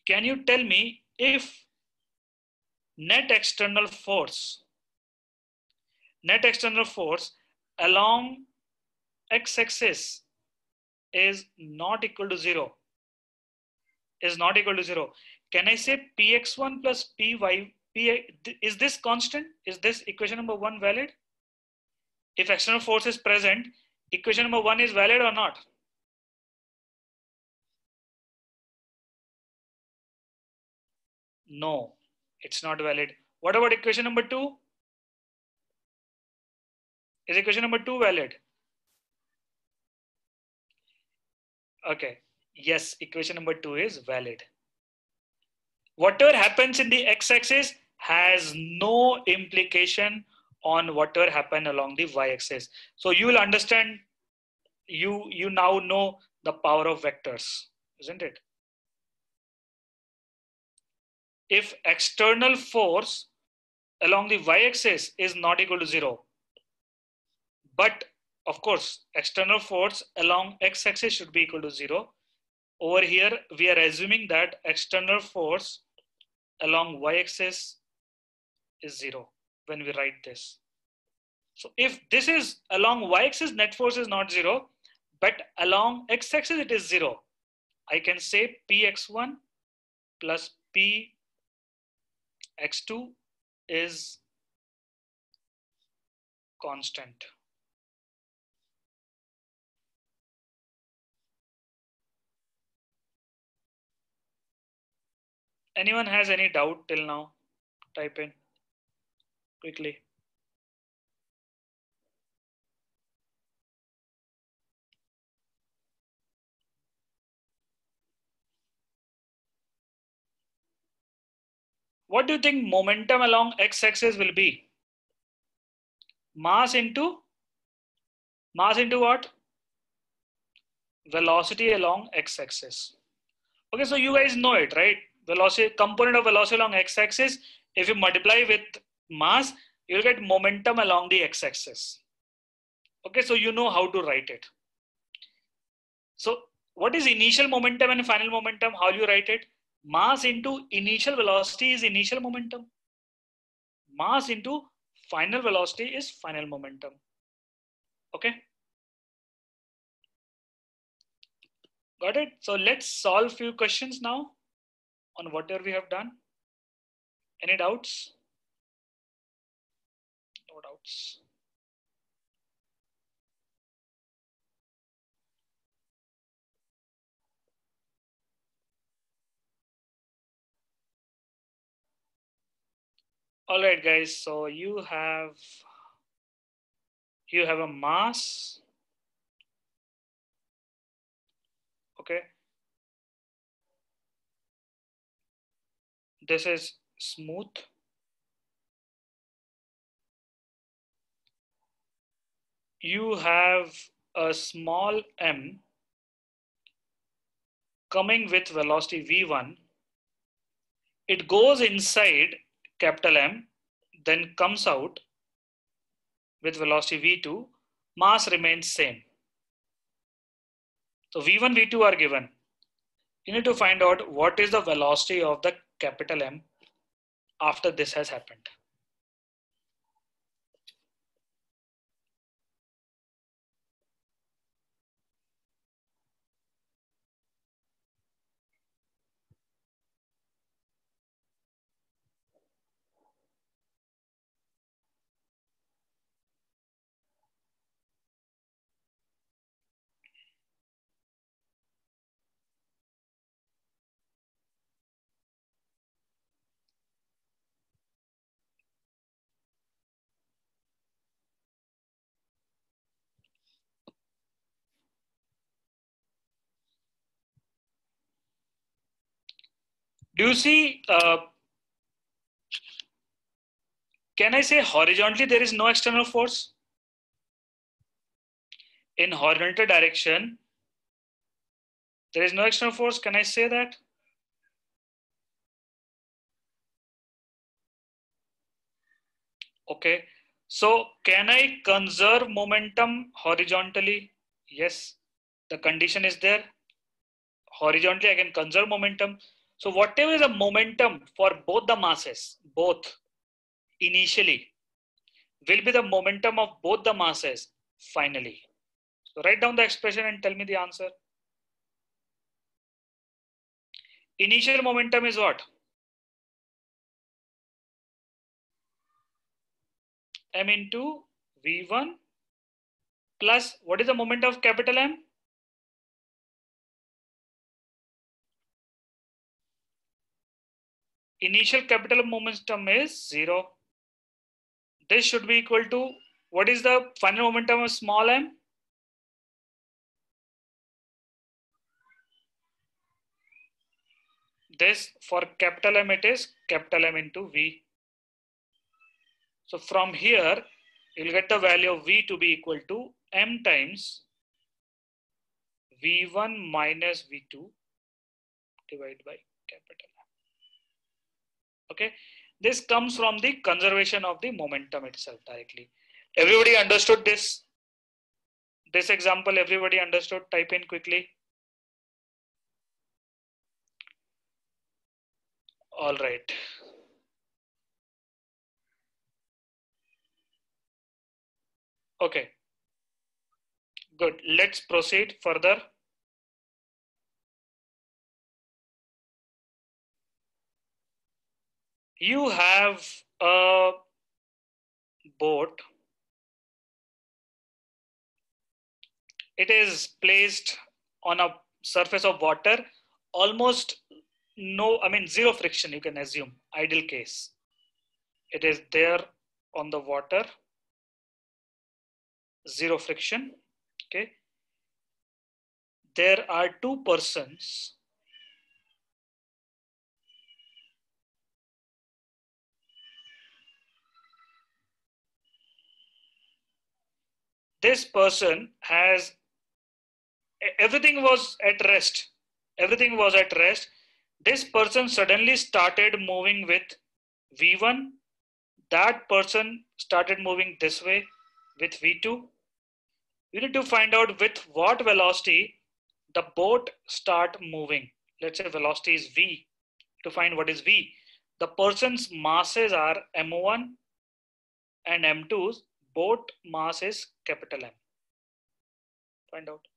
can you tell me if net external force net external force along x-axis is not equal to zero is not equal to zero can i say px1 plus py p is this constant is this equation number one valid if external force is present equation number one is valid or not no it's not valid. What about equation number two? Is equation number two valid? Okay. Yes, equation number two is valid. whatever happens in the x-axis has no implication on whatever happened along the y-axis. So you will understand, you, you now know the power of vectors, isn't it? If external force along the y-axis is not equal to zero, but of course, external force along x-axis should be equal to zero. Over here, we are assuming that external force along y-axis is zero when we write this. So if this is along y-axis, net force is not zero, but along x-axis it is zero. I can say px1 plus px2 is constant. Anyone has any doubt till now? Type in quickly. What do you think momentum along x-axis will be? Mass into mass into what? Velocity along x-axis. Okay, so you guys know it, right? Velocity component of velocity along x-axis. If you multiply with mass, you'll get momentum along the x-axis. Okay, so you know how to write it. So what is initial momentum and final momentum? How you write it? Mass into initial velocity is initial momentum. Mass into final velocity is final momentum. Okay. Got it? So let's solve few questions now on whatever we have done. Any doubts? No doubts. All right, guys. So you have you have a mass. Okay. This is smooth. You have a small m coming with velocity v1. It goes inside capital M, then comes out with velocity v2, mass remains same. So v1, v2 are given. You need to find out what is the velocity of the capital M after this has happened. Do you see, uh, can I say horizontally there is no external force? In horizontal direction, there is no external force. Can I say that? Okay. So can I conserve momentum horizontally? Yes. The condition is there. Horizontally, I can conserve momentum. So whatever is the momentum for both the masses, both initially, will be the momentum of both the masses finally. So write down the expression and tell me the answer. Initial momentum is what? m into v1 plus what is the moment of capital M? Initial capital momentum is zero. This should be equal to what is the final momentum of small m? this for capital M it is capital M into V. So from here, you'll get the value of V to be equal to M times V1 minus V2 divided by capital M. Okay, this comes from the conservation of the momentum itself directly. Everybody understood this? This example, everybody understood? Type in quickly. All right. Okay. Good. Let's proceed further. You have a boat. It is placed on a surface of water, almost no, I mean, zero friction, you can assume, ideal case. It is there on the water, zero friction, okay. There are two persons this person has everything was at rest. Everything was at rest. This person suddenly started moving with v1 that person started moving this way with v2 you need to find out with what velocity the boat start moving. Let's say velocity is v. To find what is v the person's masses are m1 and m2s boat mass is capital M. Find out.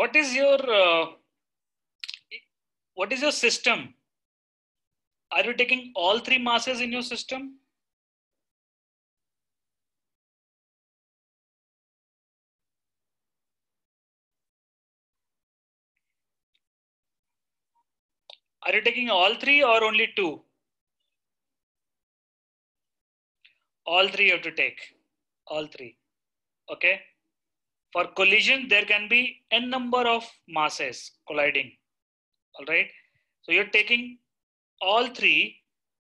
What is your uh, what is your system? Are you taking all three masses in your system? Are you taking all three or only two? All three you have to take. All three. Okay. For collision, there can be n number of masses colliding. All right. So you're taking all three,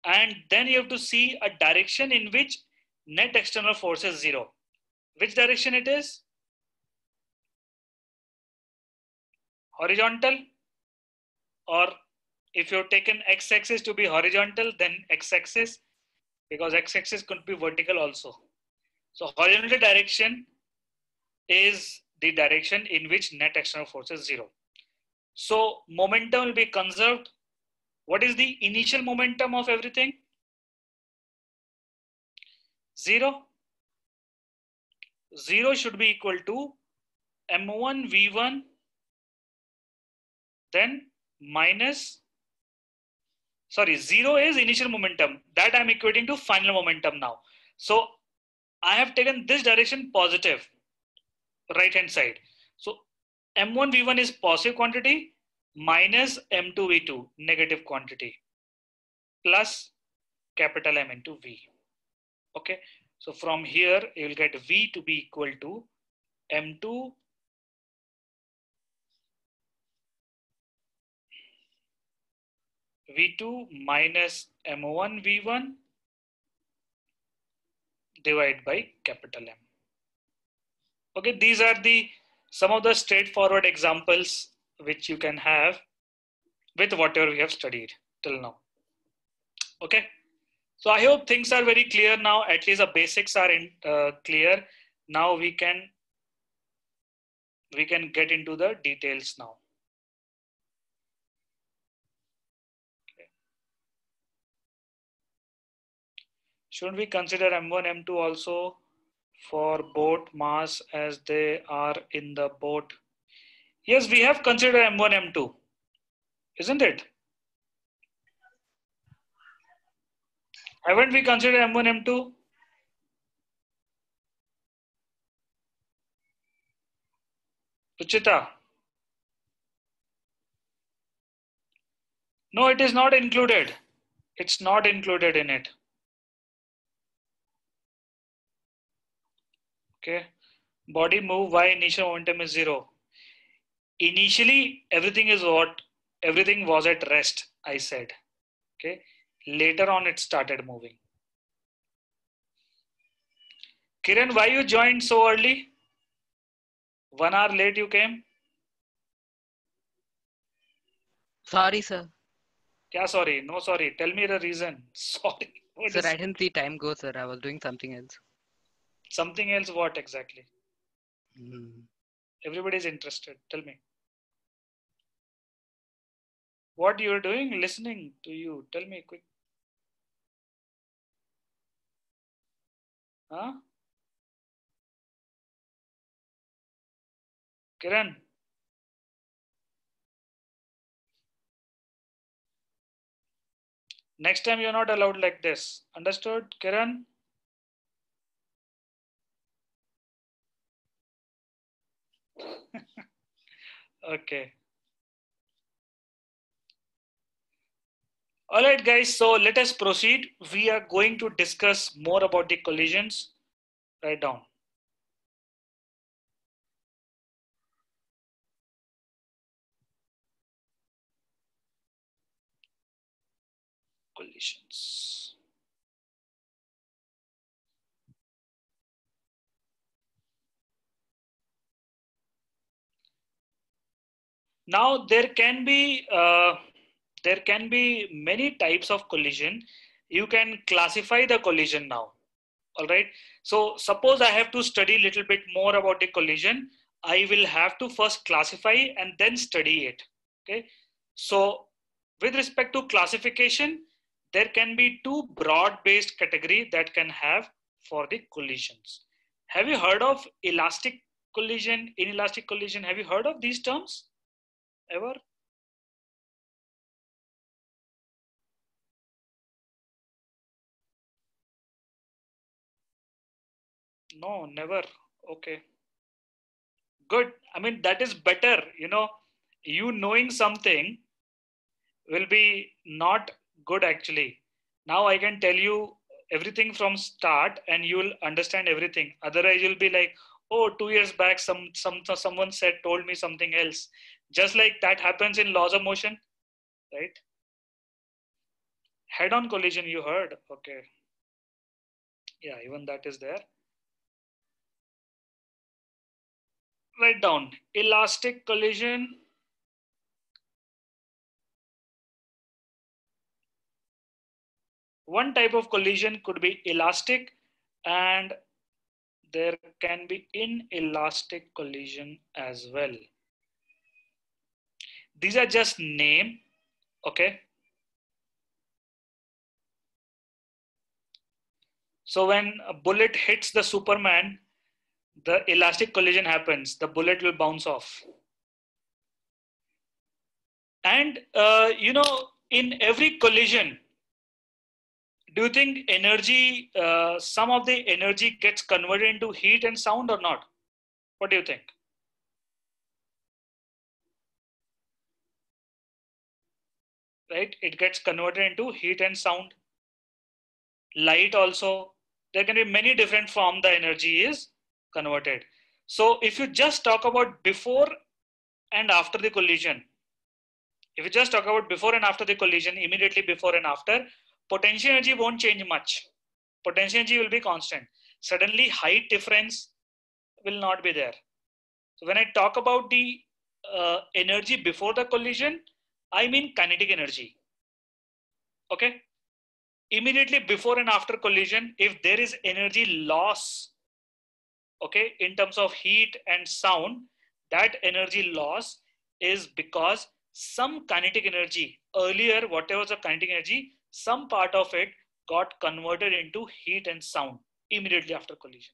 and then you have to see a direction in which net external force is zero. Which direction it is? Horizontal or if you've taken x-axis to be horizontal, then x-axis, because x-axis could be vertical also. So horizontal direction is the direction in which net external force is zero. So momentum will be conserved. What is the initial momentum of everything? Zero. Zero should be equal to m1 v1 then minus sorry, zero is initial momentum. That I'm equating to final momentum now. So I have taken this direction positive, right hand side. So M1 V1 is positive quantity minus M2 V2 negative quantity plus capital M into V. Okay. So from here you will get V to be equal to M2 V2 minus M1 V1 divided by capital M. Okay, these are the some of the straightforward examples which you can have with whatever we have studied till now. Okay, so I hope things are very clear now. At least the basics are in, uh, clear. Now we can we can get into the details now. Shouldn't we consider M1, M2 also for boat mass as they are in the boat? Yes, we have considered M1, M2, isn't it? Haven't we considered M1, M2? Ruchita? No, it is not included. It's not included in it. Okay. Body move, why initial momentum is zero? Initially, everything is what? Everything was at rest, I said. Okay. Later on, it started moving. Kiran, why you joined so early? One hour late you came? Sorry, sir. Yeah, sorry. No, sorry. Tell me the reason. Sorry. What Sir, is- I didn't see time go, sir. I was doing something else. Something else, what exactly? Hmm. Everybody is interested. Tell me. What you're doing, listening to you. Tell me quick. Huh? Kiran. Next time you're not allowed like this. Understood, Kiran? okay. All right, guys. So let us proceed. We are going to discuss more about the collisions. Write down. Collisions. Now there can be uh, there can be many types of collision. You can classify the collision now. All right. So suppose I have to study a little bit more about the collision. I will have to first classify and then study it. Okay. So with respect to classification, there can be two broad-based category that can have for the collisions. Have you heard of elastic collision, inelastic collision? Have you heard of these terms ever? No, never. Okay. Good. I mean, that is better. You know, you knowing something will be not good actually. Now I can tell you everything from start and you will understand everything. Otherwise, you'll be like, oh, two years back, some some someone said told me something else. Just like that happens in laws of motion, right? Head-on collision, you heard. Okay. Yeah, even that is there. write down elastic collision one type of collision could be elastic and there can be inelastic collision as well these are just name okay so when a bullet hits the superman the elastic collision happens, the bullet will bounce off. And, uh, you know, in every collision, do you think energy, uh, some of the energy gets converted into heat and sound or not? What do you think? Right? It gets converted into heat and sound. Light also. There can be many different form the energy is converted. So if you just talk about before and after the collision, if you just talk about before and after the collision, immediately before and after, potential energy won't change much. Potential energy will be constant. suddenly height difference will not be there. So when I talk about the uh, energy before the collision, I mean kinetic energy. Okay. Immediately before and after collision, if there is energy loss, okay, in terms of heat and sound, that energy loss is because some kinetic energy earlier, whatever the kinetic energy, some part of it got converted into heat and sound immediately after collision.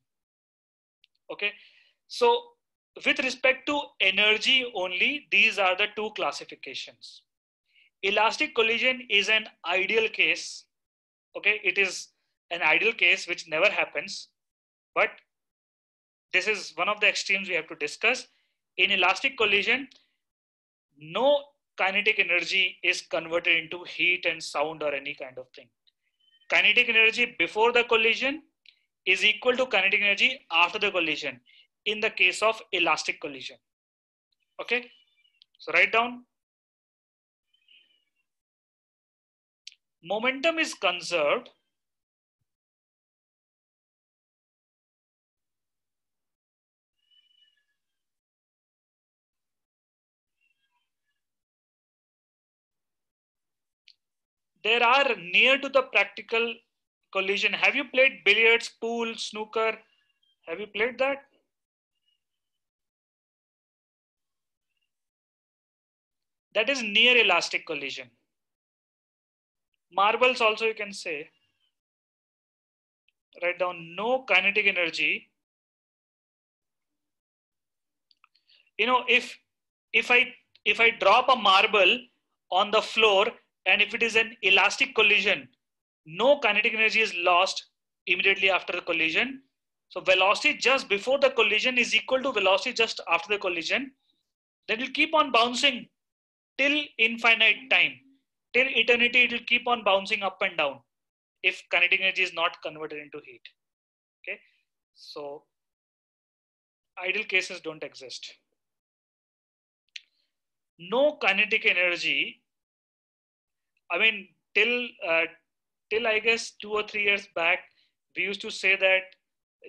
Okay, so with respect to energy only, these are the two classifications. Elastic collision is an ideal case. Okay, it is an ideal case which never happens, but this is one of the extremes we have to discuss. In elastic collision, no kinetic energy is converted into heat and sound or any kind of thing. Kinetic energy before the collision is equal to kinetic energy after the collision in the case of elastic collision. Okay, so write down. Momentum is conserved there are near to the practical collision. Have you played billiards, pool, snooker? Have you played that? That is near elastic collision. Marbles also you can say. Write down no kinetic energy. You know, if if I if I drop a marble on the floor and if it is an elastic collision, no kinetic energy is lost immediately after the collision. So velocity just before the collision is equal to velocity just after the collision. Then it will keep on bouncing till infinite time. Till eternity, it will keep on bouncing up and down if kinetic energy is not converted into heat. Okay, so ideal cases don't exist. No kinetic energy I mean, till uh, till I guess two or three years back, we used to say that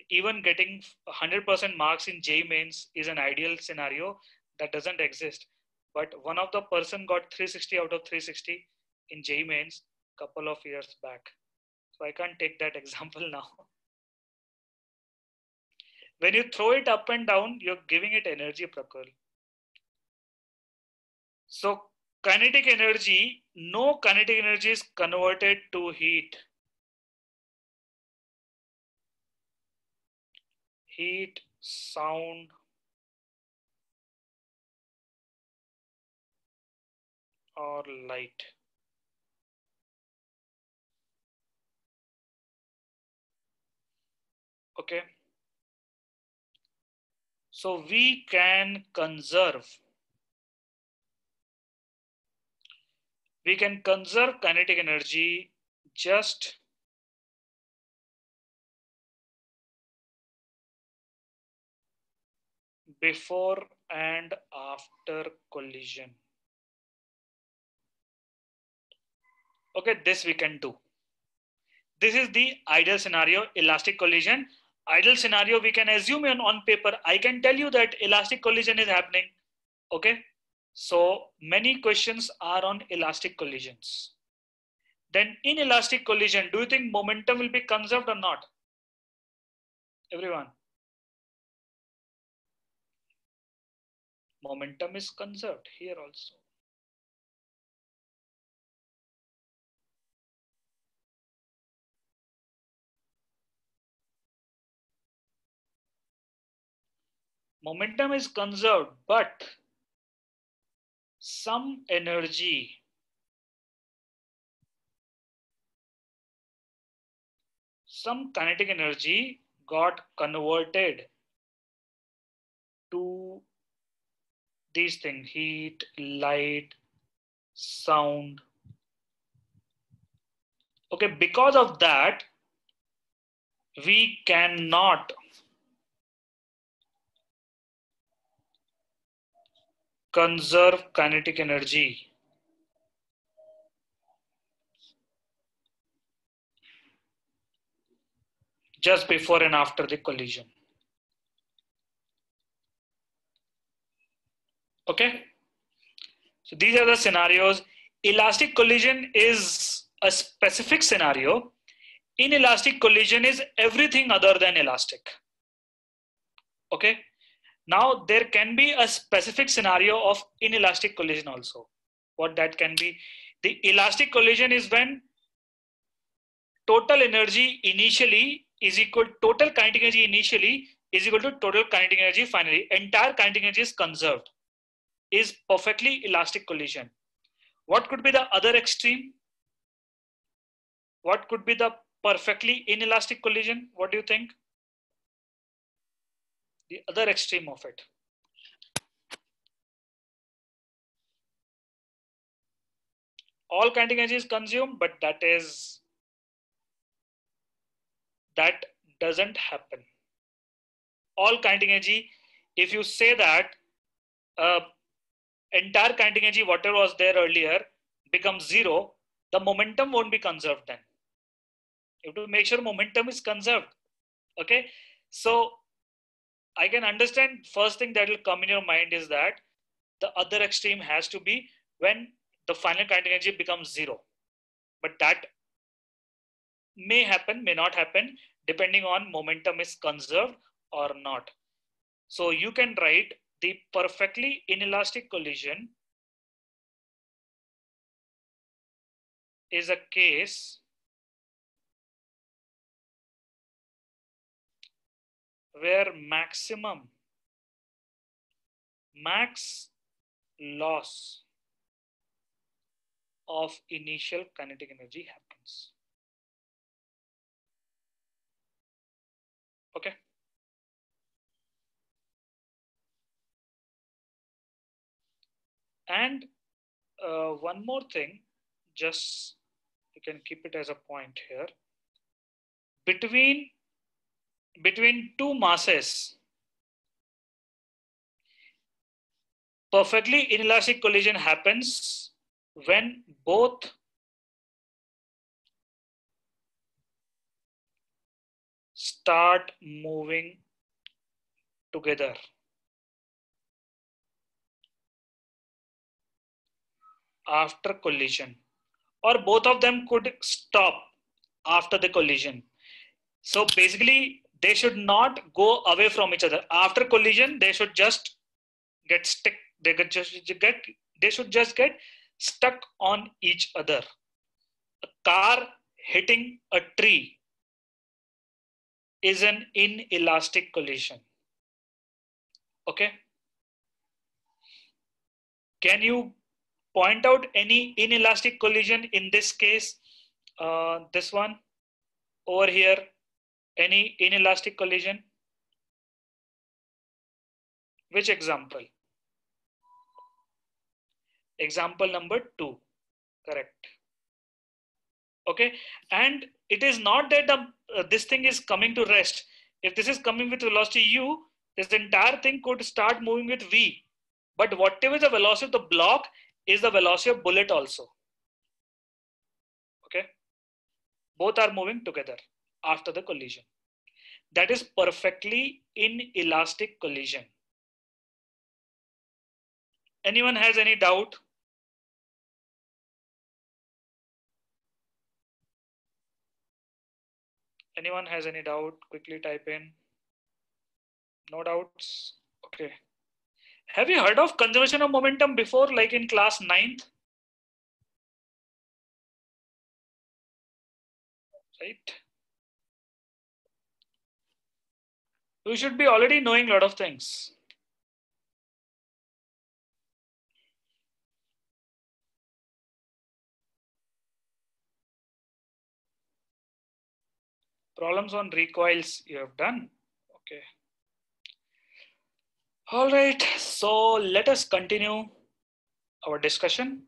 even getting 100% marks in JEE mains is an ideal scenario that doesn't exist. But one of the person got 360 out of 360 in JEE mains couple of years back. So I can't take that example now. when you throw it up and down, you're giving it energy, Prakul. So kinetic energy, no kinetic energy is converted to heat. Heat, sound, or light. Okay. So we can conserve we can conserve kinetic energy just before and after collision. Okay, this we can do. This is the ideal scenario, elastic collision. Ideal scenario, we can assume on paper, I can tell you that elastic collision is happening. Okay, so many questions are on elastic collisions. Then in elastic collision, do you think momentum will be conserved or not? Everyone. Momentum is conserved here also. Momentum is conserved, but some energy some kinetic energy got converted to these things heat light sound. Okay because of that we cannot conserve kinetic energy. just before and after the collision. Okay. So these are the scenarios. Elastic collision is a specific scenario. Inelastic collision is everything other than elastic. Okay. Now there can be a specific scenario of inelastic collision also. What that can be? The elastic collision is when total energy initially is equal total kinetic energy initially is equal to total kinetic energy finally. Entire kinetic energy is conserved. Is perfectly elastic collision. What could be the other extreme? What could be the perfectly inelastic collision? What do you think? The other extreme of it. All kinetic energy is consumed, but that is that doesn't happen. All kinetic energy, if you say that uh, entire kinetic energy, whatever was there earlier, becomes zero, the momentum won't be conserved then. You have to make sure momentum is conserved. Okay, so I can understand first thing that will come in your mind is that the other extreme has to be when the final kinetic energy becomes zero. But that may happen, may not happen, depending on momentum is conserved or not. So you can write the perfectly inelastic collision is a case where maximum max loss of initial kinetic energy happens. Okay. And uh, one more thing, just you can keep it as a point here. Between between two masses, perfectly inelastic collision happens when both start moving together. After collision, or both of them could stop after the collision. So basically, they should not go away from each other. After collision, they should just get stuck. They could just get. They should just get stuck on each other. A car hitting a tree is an inelastic collision. Okay. Can you point out any inelastic collision in this case? Uh, this one over here, any inelastic collision? Which example? Example number two, correct. Okay, and it is not that the, uh, this thing is coming to rest. If this is coming with velocity u, this entire thing could start moving with v. But whatever the velocity of the block is the velocity of bullet also. Okay, both are moving together after the collision. That is perfectly inelastic collision. Anyone has any doubt? Anyone has any doubt? Quickly type in. No doubts? Okay. Have you heard of conservation of momentum before, like in class 9th? Right? You should be already knowing a lot of things. Problems on recoils you have done. Okay. All right, so let us continue our discussion.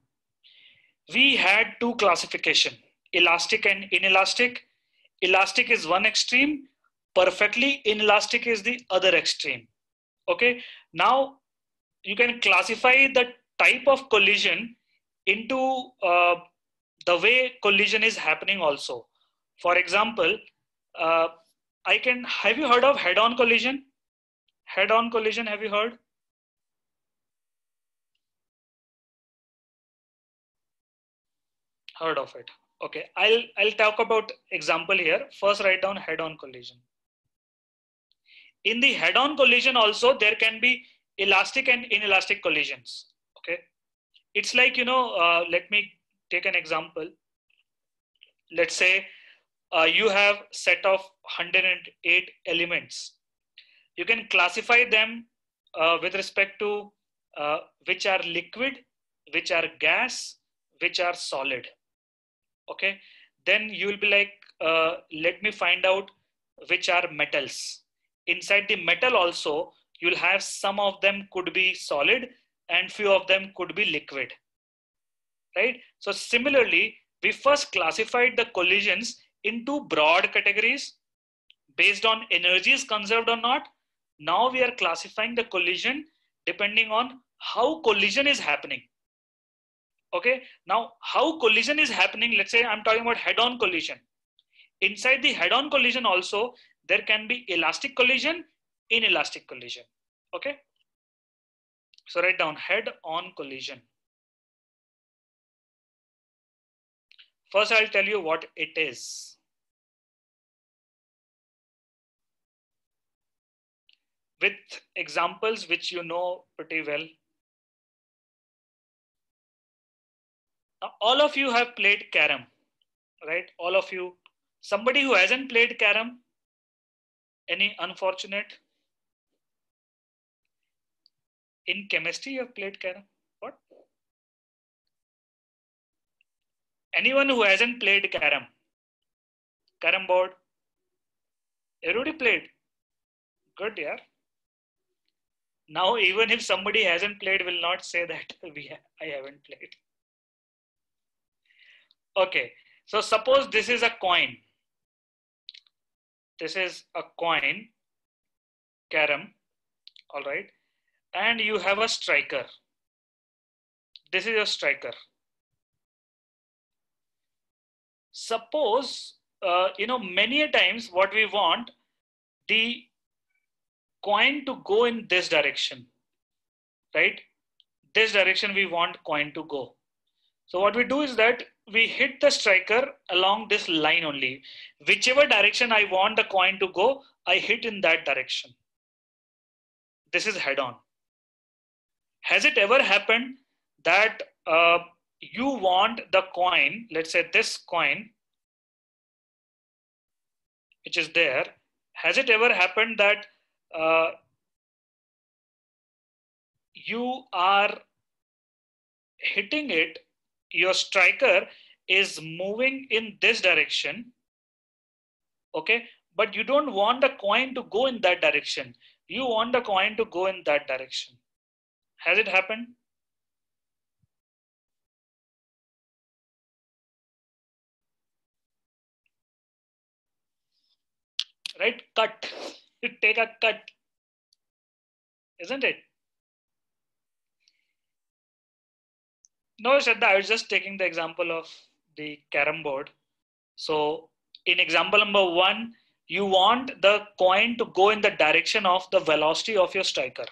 We had two classification, elastic and inelastic. Elastic is one extreme, perfectly inelastic is the other extreme. Okay, now you can classify the type of collision into uh, the way collision is happening also. For example, uh, I can, have you heard of head on collision? Head on collision, have you heard? Heard of it. Okay, I'll, I'll talk about example here. First write down head on collision. In the head on collision also, there can be elastic and inelastic collisions. Okay, it's like, you know, uh, let me take an example. Let's say uh, you have set of 108 elements. You can classify them uh, with respect to uh, which are liquid, which are gas, which are solid. Okay, then you will be like, uh, let me find out which are metals. Inside the metal also, you'll have some of them could be solid and few of them could be liquid. Right? So similarly, we first classified the collisions into broad categories based on energies conserved or not. Now we are classifying the collision depending on how collision is happening. Okay, now how collision is happening, let's say I'm talking about head on collision. Inside the head on collision also, there can be elastic collision, inelastic collision. Okay, so write down head on collision. First, I'll tell you what it is. With examples which you know pretty well. Now, all of you have played carom, right? All of you. Somebody who hasn't played carom, any unfortunate? In chemistry, you have played carom. What? Anyone who hasn't played carom? Carom board? Everybody played. Good, yeah. Now, even if somebody hasn't played, will not say that we ha I haven't played. Okay, so suppose this is a coin. This is a coin, carom, all right, and you have a striker. This is a striker. Suppose, uh, you know, many a times what we want the coin to go in this direction, right? This direction we want coin to go. So what we do is that we hit the striker along this line only. Whichever direction I want the coin to go, I hit in that direction. This is head on. Has it ever happened that uh, you want the coin, let's say this coin, which is there, has it ever happened that uh, you are hitting it your striker is moving in this direction okay? But you don't want the coin to go in that direction. You want the coin to go in that direction. Has it happened? Right? Cut. You take a cut. Isn't it No, Shraddha, I was just taking the example of the carom board. So in example number one, you want the coin to go in the direction of the velocity of your striker.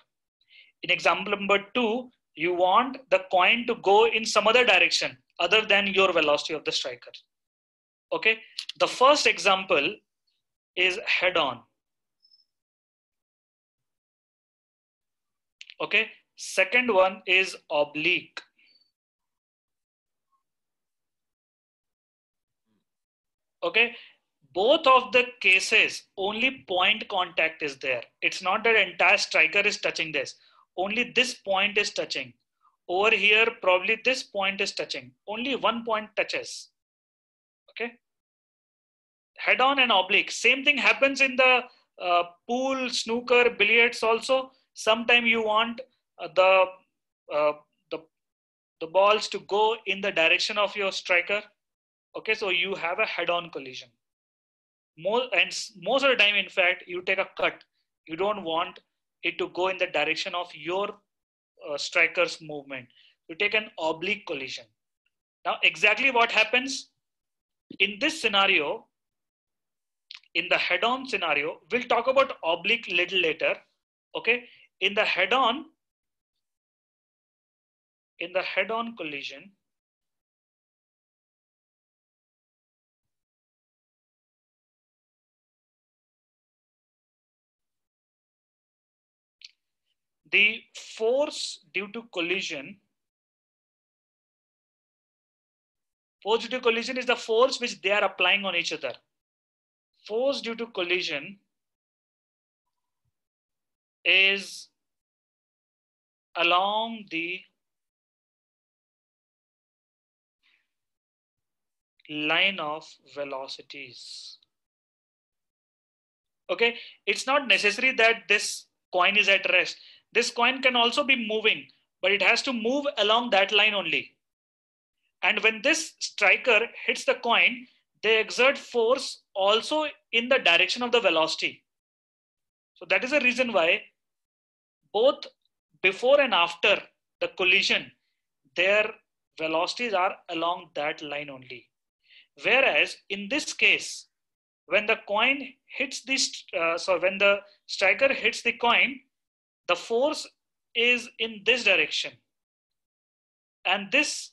In example number two, you want the coin to go in some other direction other than your velocity of the striker. Okay, the first example is head on. Okay, second one is oblique. Okay? Both of the cases only point contact is there. It's not that entire striker is touching this. Only this point is touching. Over here probably this point is touching. Only one point touches. Okay? Head on and oblique. Same thing happens in the uh, pool snooker billiards also. Sometime you want uh, the uh, the the balls to go in the direction of your striker Okay, so you have a head-on collision. More and most of the time, in fact, you take a cut. You don't want it to go in the direction of your uh, striker's movement. You take an oblique collision. Now, exactly what happens in this scenario, in the head-on scenario, we'll talk about oblique little later. Okay, in the head-on, in the head-on collision, the force due to collision force due to collision is the force which they are applying on each other. Force due to collision is along the line of velocities. Okay? It's not necessary that this coin is at rest this coin can also be moving, but it has to move along that line only. And when this striker hits the coin, they exert force also in the direction of the velocity. So that is the reason why both before and after the collision, their velocities are along that line only. Whereas in this case, when the coin hits this, uh, so when the striker hits the coin, the force is in this direction. And this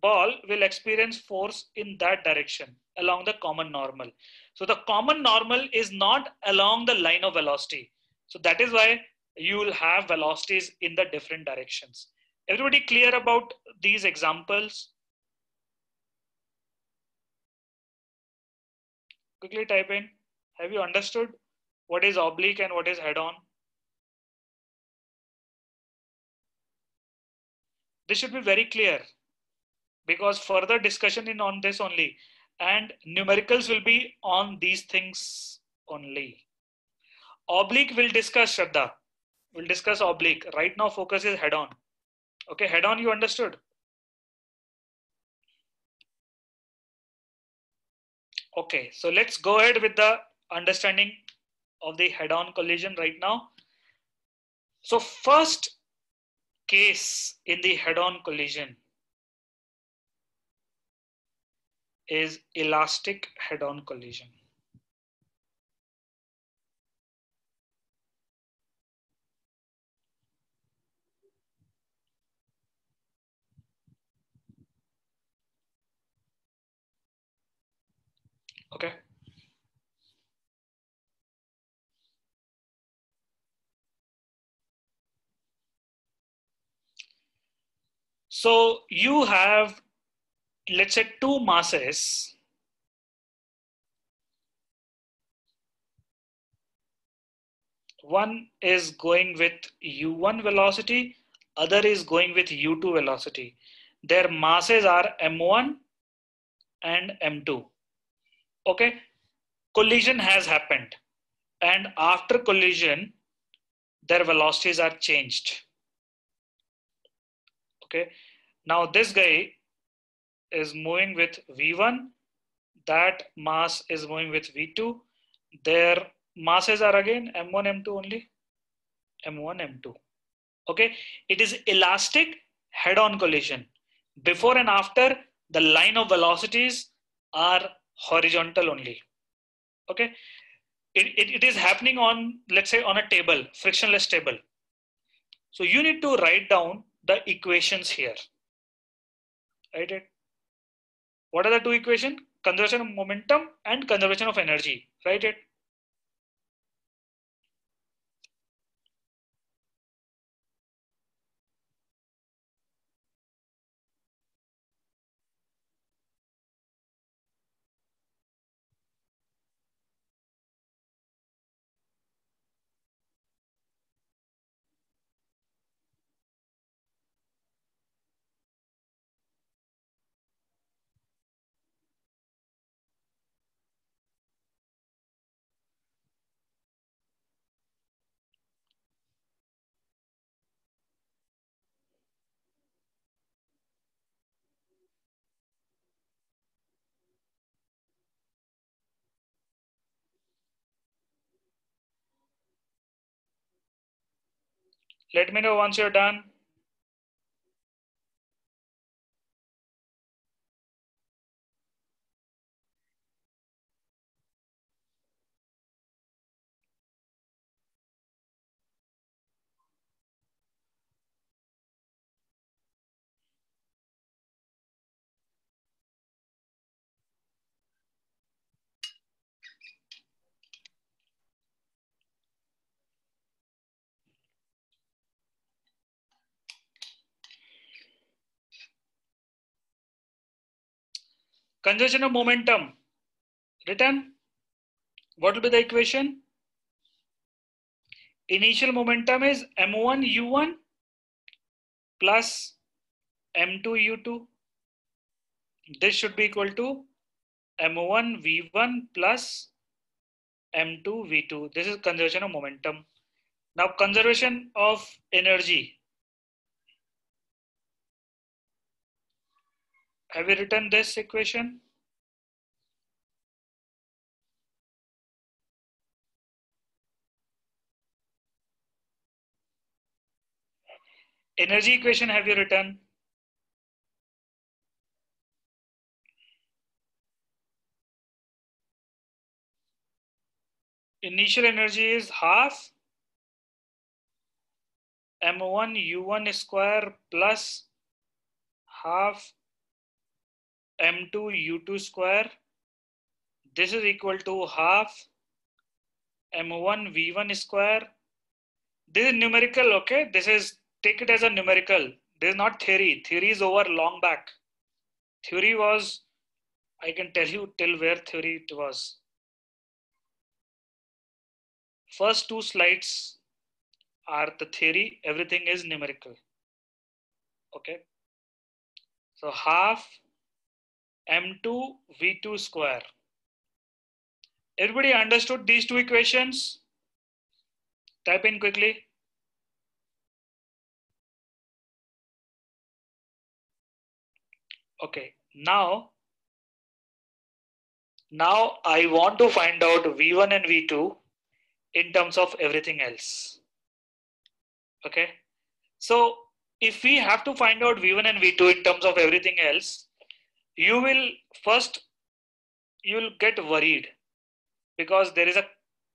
ball will experience force in that direction along the common normal. So the common normal is not along the line of velocity. So that is why you will have velocities in the different directions. Everybody clear about these examples? Quickly type in have you understood what is oblique and what is head on This should be very clear because further discussion in on this only and numericals will be on these things only. Oblique will discuss Shraddha. We'll discuss oblique. Right now focus is head on. Okay, head on you understood? Okay, so let's go ahead with the understanding of the head on collision right now. So first case in the head-on collision is elastic head-on collision. Okay. So you have, let's say, two masses. One is going with u1 velocity, other is going with u2 velocity. Their masses are m1 and m2. Okay, collision has happened. And after collision, their velocities are changed okay now this guy is moving with v1 that mass is moving with v2 their masses are again m1 m2 only. M1 m2 okay? It is elastic head on collision. Before and after the line of velocities are horizontal only. Okay? It, it, it is happening on let's say on a table frictionless table. So you need to write down the equations here. Write it. What are the two equations? Conservation of momentum and conservation of energy. Write it. Let me know once you're done. Conservation of momentum written. What will be the equation? Initial momentum is m1 u1 plus m2 u2. This should be equal to m1 v1 plus m2 v2. This is conservation of momentum. Now conservation of energy. Have you written this equation? Energy equation have you written? Initial energy is half m1 u1 square plus half m2 u2 square. This is equal to half m1 v1 square. This is numerical, okay? This is, take it as a numerical. This is not theory. Theory is over long back. Theory was, I can tell you till where theory it was. First two slides are the theory, everything is numerical. Okay. So half m2 v2 square. Everybody understood these two equations? Type in quickly. Okay, now, now I want to find out V1 and V2 in terms of everything else. Okay, so if we have to find out V1 and V2 in terms of everything else, you will first, you'll get worried because there is a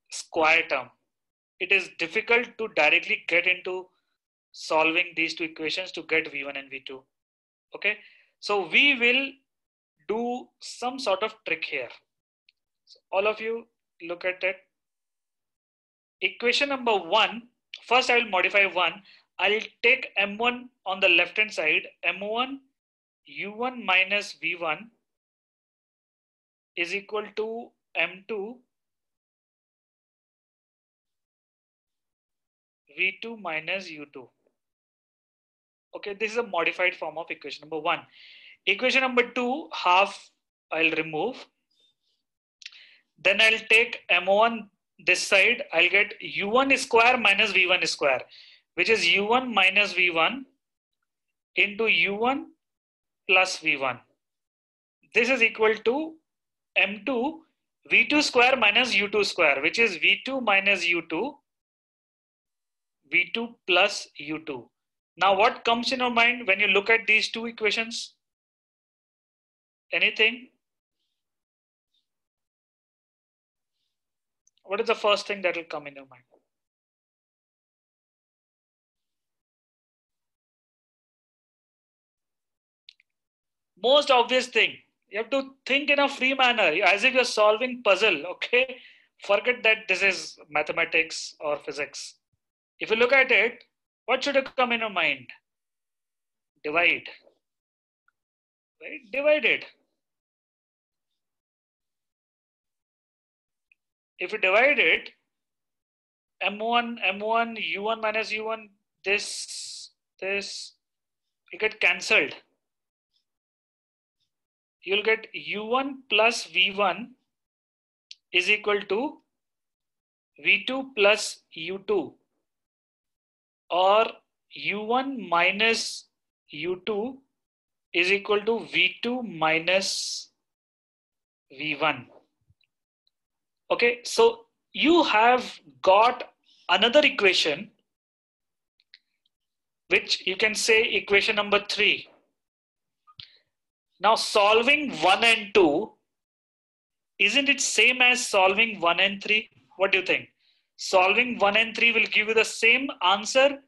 square term. It is difficult to directly get into solving these two equations to get V1 and V2. Okay, so we will do some sort of trick here. So all of you look at it. Equation number one, first I will modify one. I'll take M1 on the left hand side, M1 U1 minus V1 is equal to M2 V2 minus U2. Okay, this is a modified form of equation number one. Equation number two, half I'll remove. Then I'll take M1 this side, I'll get U1 square minus V1 square, which is U1 minus V1 into U1 plus V1. This is equal to M2 V2 square minus U2 square, which is V2 minus U2, V2 plus U2. Now, what comes in your mind when you look at these two equations? Anything? What is the first thing that will come in your mind? Most obvious thing. You have to think in a free manner, as if you're solving puzzle. Okay, forget that this is mathematics or physics. If you look at it, what should come in your mind? Divide. Right? Divide it. If you divide it, M1, M1, U1 minus U1, this, this, you get cancelled. You'll get U1 plus V1 is equal to V2 plus U2 or u1 minus u2 is equal to v2 minus v1 okay so you have got another equation which you can say equation number 3 now solving 1 and 2 isn't it same as solving 1 and 3 what do you think solving 1 and 3 will give you the same answer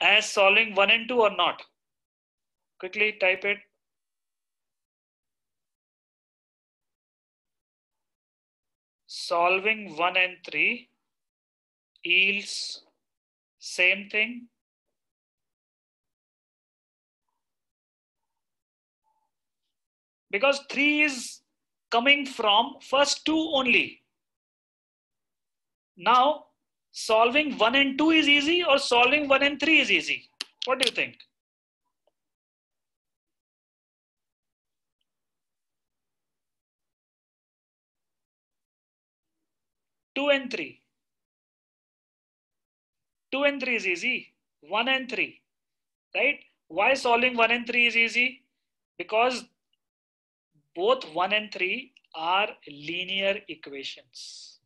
as solving 1 and 2 or not? Quickly type it. Solving 1 and 3 yields same thing. Because 3 is coming from first 2 only. Now, solving 1 and 2 is easy or solving 1 and 3 is easy? What do you think? Two and three. Two and three is easy. One and three, right? Why solving one and three is easy? Because both one and three are linear equations.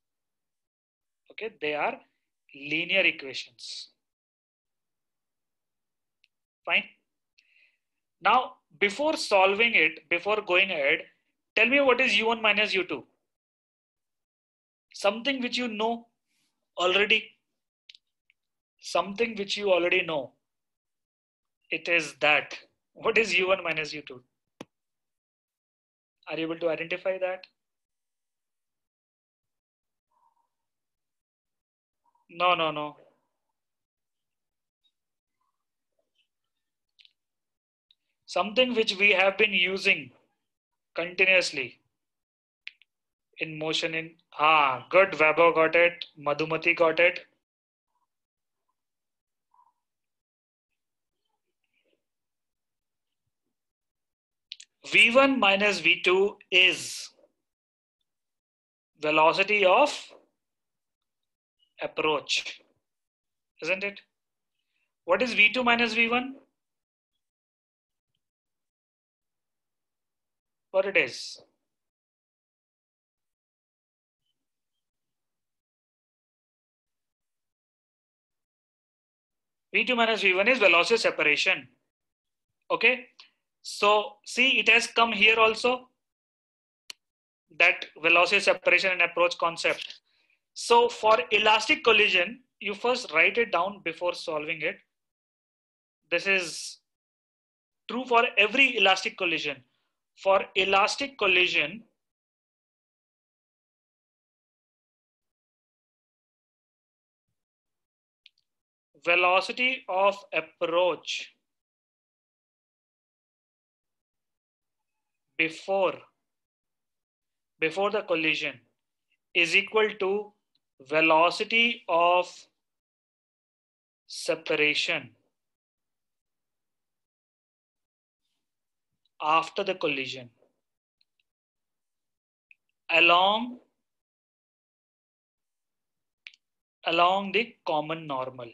Okay, they are linear equations. Fine. Now, before solving it, before going ahead, tell me what is u1 minus u2? Something which you know already. Something which you already know. It is that. What is u1 minus u2? Are you able to identify that? No, no, no. Something which we have been using continuously in motion in ah good Vaibhav got it Madhumati got it V1 minus V2 is velocity of approach isn't it what is V2 minus V1 what it is V2 minus V1 is velocity separation. Okay. So see, it has come here also. That velocity separation and approach concept. So for elastic collision, you first write it down before solving it. This is true for every elastic collision. For elastic collision, velocity of approach before before the collision is equal to velocity of separation after the collision along along the common normal.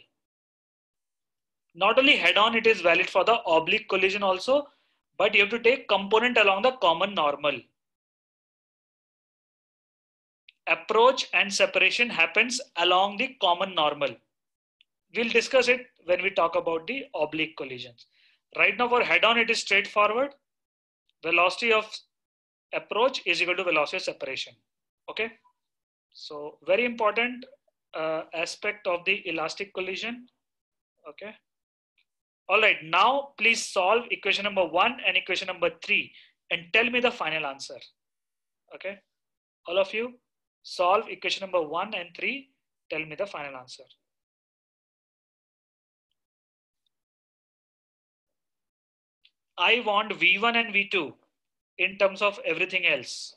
Not only head on it is valid for the oblique collision also but you have to take component along the common normal. Approach and separation happens along the common normal. We'll discuss it when we talk about the oblique collisions. Right now for head on it is straightforward. Velocity of approach is equal to velocity of separation. Okay? So very important uh, aspect of the elastic collision. Okay all right, now please solve equation number one and equation number three and tell me the final answer. Okay, all of you solve equation number one and three, tell me the final answer. I want V1 and V2 in terms of everything else.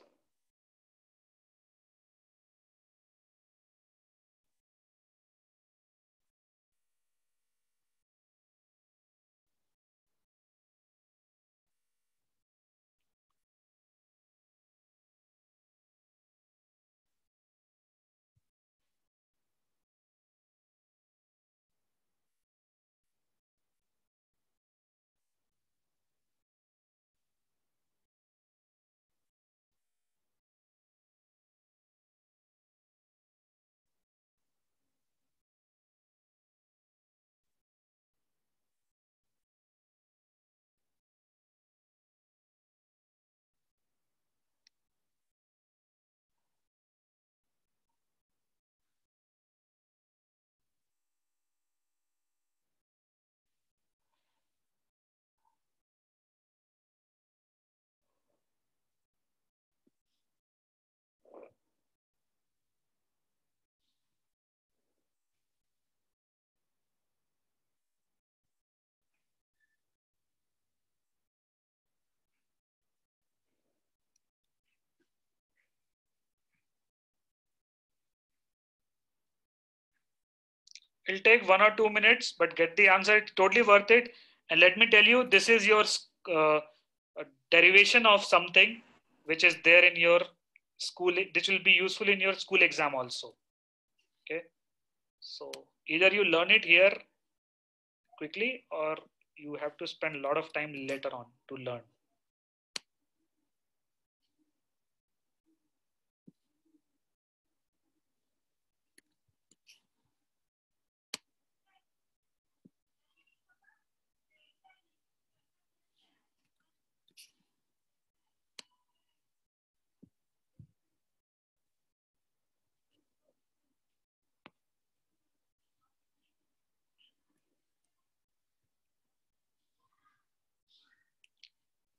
It'll take one or two minutes, but get the answer. It's totally worth it. And let me tell you, this is your uh, derivation of something which is there in your school. This will be useful in your school exam also. Okay. So either you learn it here quickly or you have to spend a lot of time later on to learn.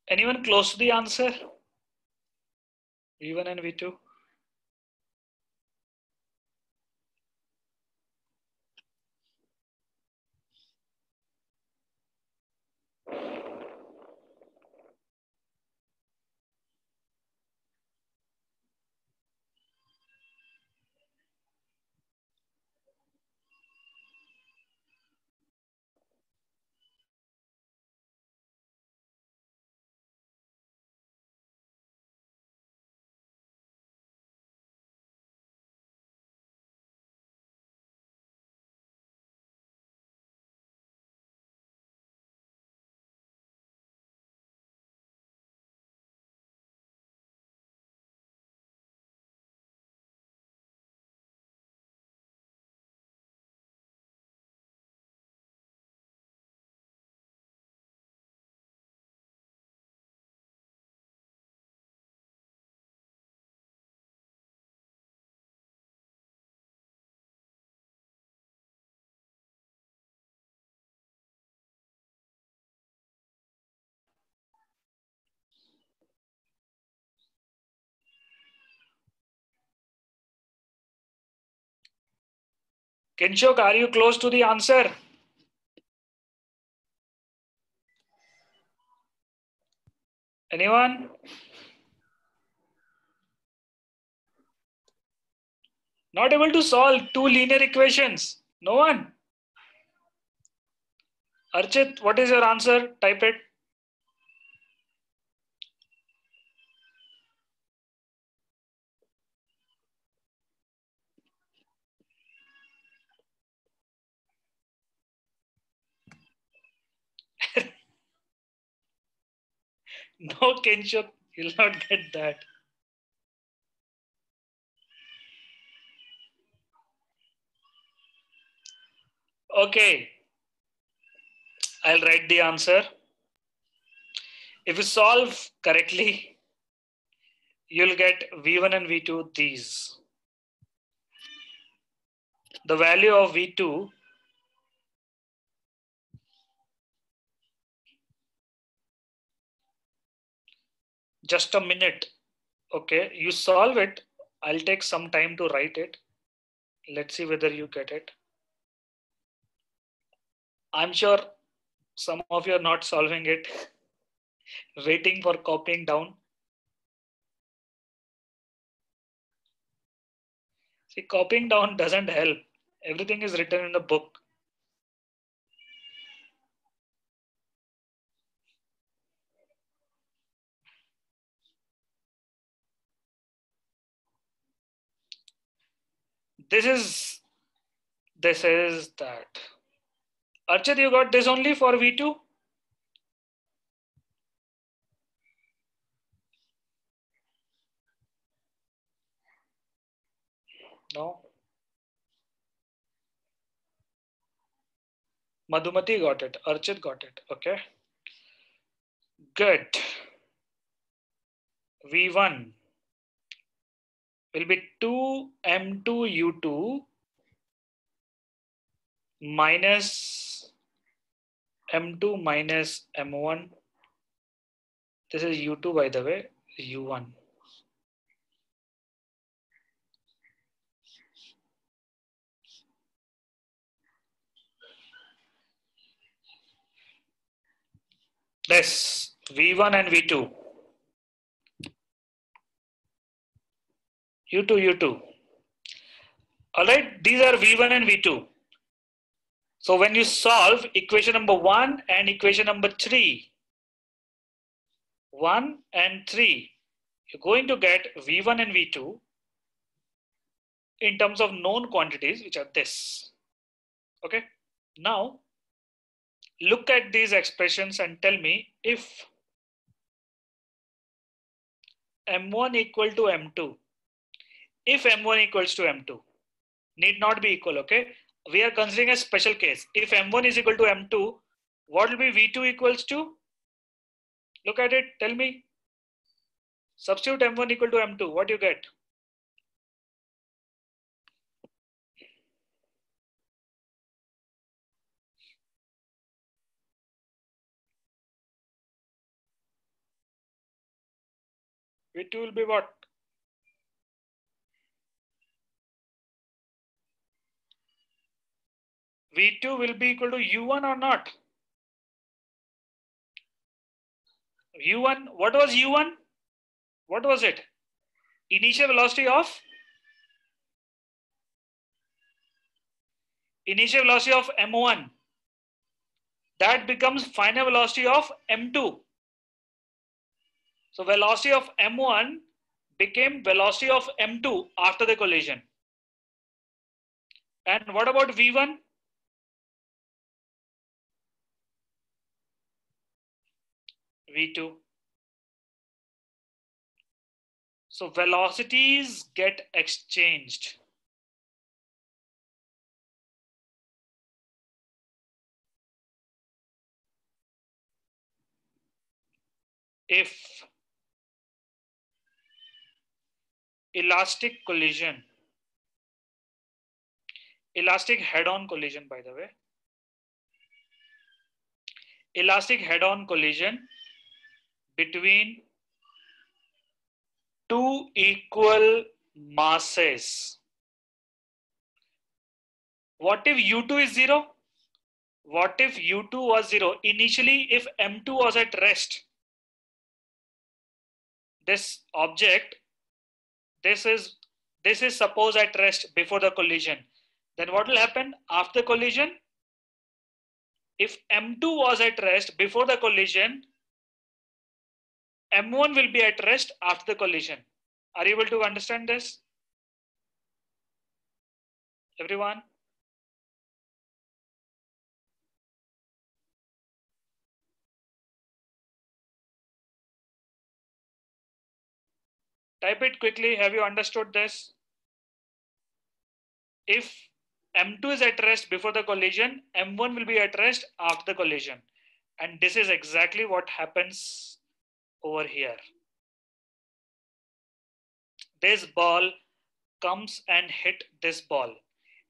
Anyone close to the answer? V1 and V2? Kinshuk, are you close to the answer? Anyone? Not able to solve two linear equations? No one? Archit, what is your answer? Type it. No, Kinshuk, you'll not get that. Okay, I'll write the answer. If you solve correctly, you'll get V1 and V2 these. The value of V2 just a minute. Okay, you solve it. I'll take some time to write it. Let's see whether you get it. I'm sure some of you are not solving it, waiting for copying down. See, copying down doesn't help. Everything is written in the book. This is this is that. Archit you got this only for v2 no. Madhumati got it. Archit got it. Okay. Good. V1 will be 2m2u2 minus m2 minus m1. This is u2 by the way, u1. This v1 and v2. U2, U2. All right, these are V1 and V2. So when you solve equation number one and equation number three, one and three, you're going to get V1 and V2 in terms of known quantities, which are this. Okay. Now, look at these expressions and tell me if M1 equal to M2, if M1 equals to M2, need not be equal, okay? We are considering a special case. If M1 is equal to M2, what will be V2 equals to? Look at it, tell me. Substitute M1 equal to M2, what do you get? V2 will be what? V2 will be equal to U1 or not? U1, what was U1? What was it? Initial velocity of? Initial velocity of M1. That becomes final velocity of M2. So velocity of M1 became velocity of M2 after the collision. And what about V1? V2. So velocities get exchanged. If elastic collision, elastic head-on collision, by the way, elastic head-on collision between two equal masses. What if U2 is zero? What if U2 was zero? Initially, if M2 was at rest, this object, this is this is suppose at rest before the collision. Then what will happen after collision? If M2 was at rest before the collision, M1 will be at rest after the collision. Are you able to understand this? Everyone? Type it quickly. Have you understood this? If M2 is at rest before the collision, M1 will be at rest after the collision. And this is exactly what happens over here. This ball comes and hit this ball.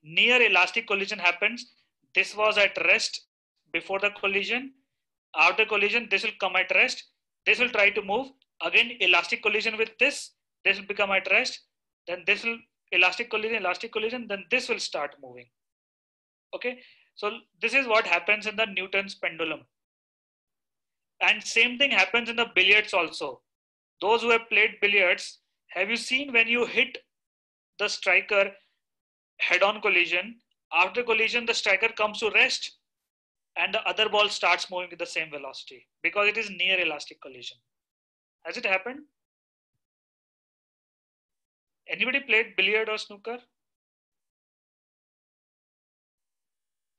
Near elastic collision happens. This was at rest before the collision. After collision, this will come at rest. This will try to move. Again, elastic collision with this. This will become at rest. Then this will elastic collision, elastic collision. Then this will start moving. Okay. So this is what happens in the Newton's pendulum. And same thing happens in the billiards also. Those who have played billiards, have you seen when you hit the striker head on collision, after collision, the striker comes to rest and the other ball starts moving with the same velocity because it is near elastic collision. Has it happened? Anybody played billiard or snooker?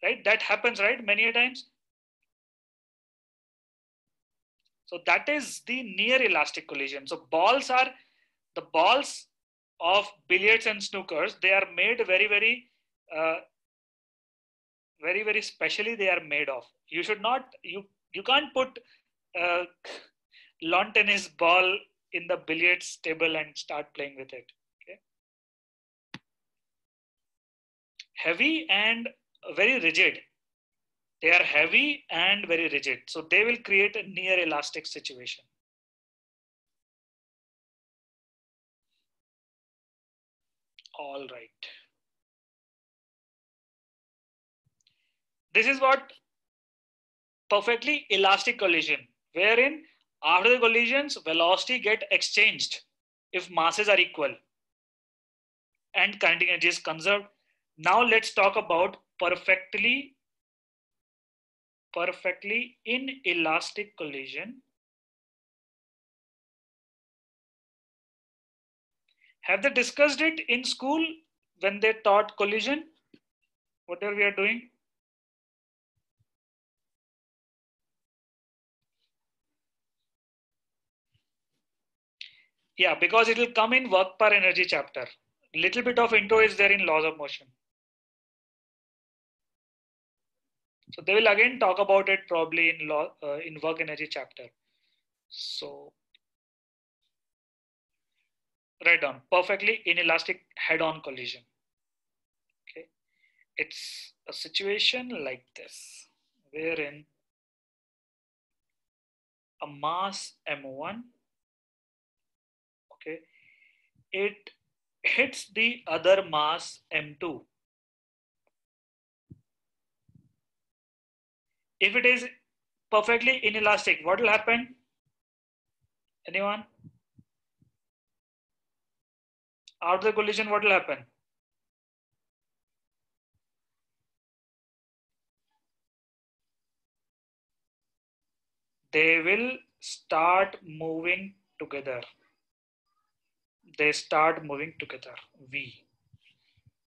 Right? That happens, right? Many a times. So that is the near elastic collision. So balls are the balls of billiards and snookers. They are made very, very, uh, very, very specially. They are made of. You should not. You you can't put uh, lawn tennis ball in the billiards table and start playing with it. Okay. Heavy and very rigid they are heavy and very rigid. So they will create a near elastic situation. All right. This is what perfectly elastic collision, wherein after the collisions, velocity get exchanged if masses are equal and kinetic energy is conserved. Now let's talk about perfectly perfectly inelastic collision. Have they discussed it in school when they taught collision? Whatever we are doing? Yeah because it will come in work per energy chapter. Little bit of intro is there in laws of motion so they will again talk about it probably in law uh, in work energy chapter. So right on. Perfectly inelastic head-on collision. Okay. It's a situation like this wherein a mass m1 okay it hits the other mass m2 if it is perfectly inelastic what will happen? Anyone? After the collision what will happen? They will start moving together. They start moving together. V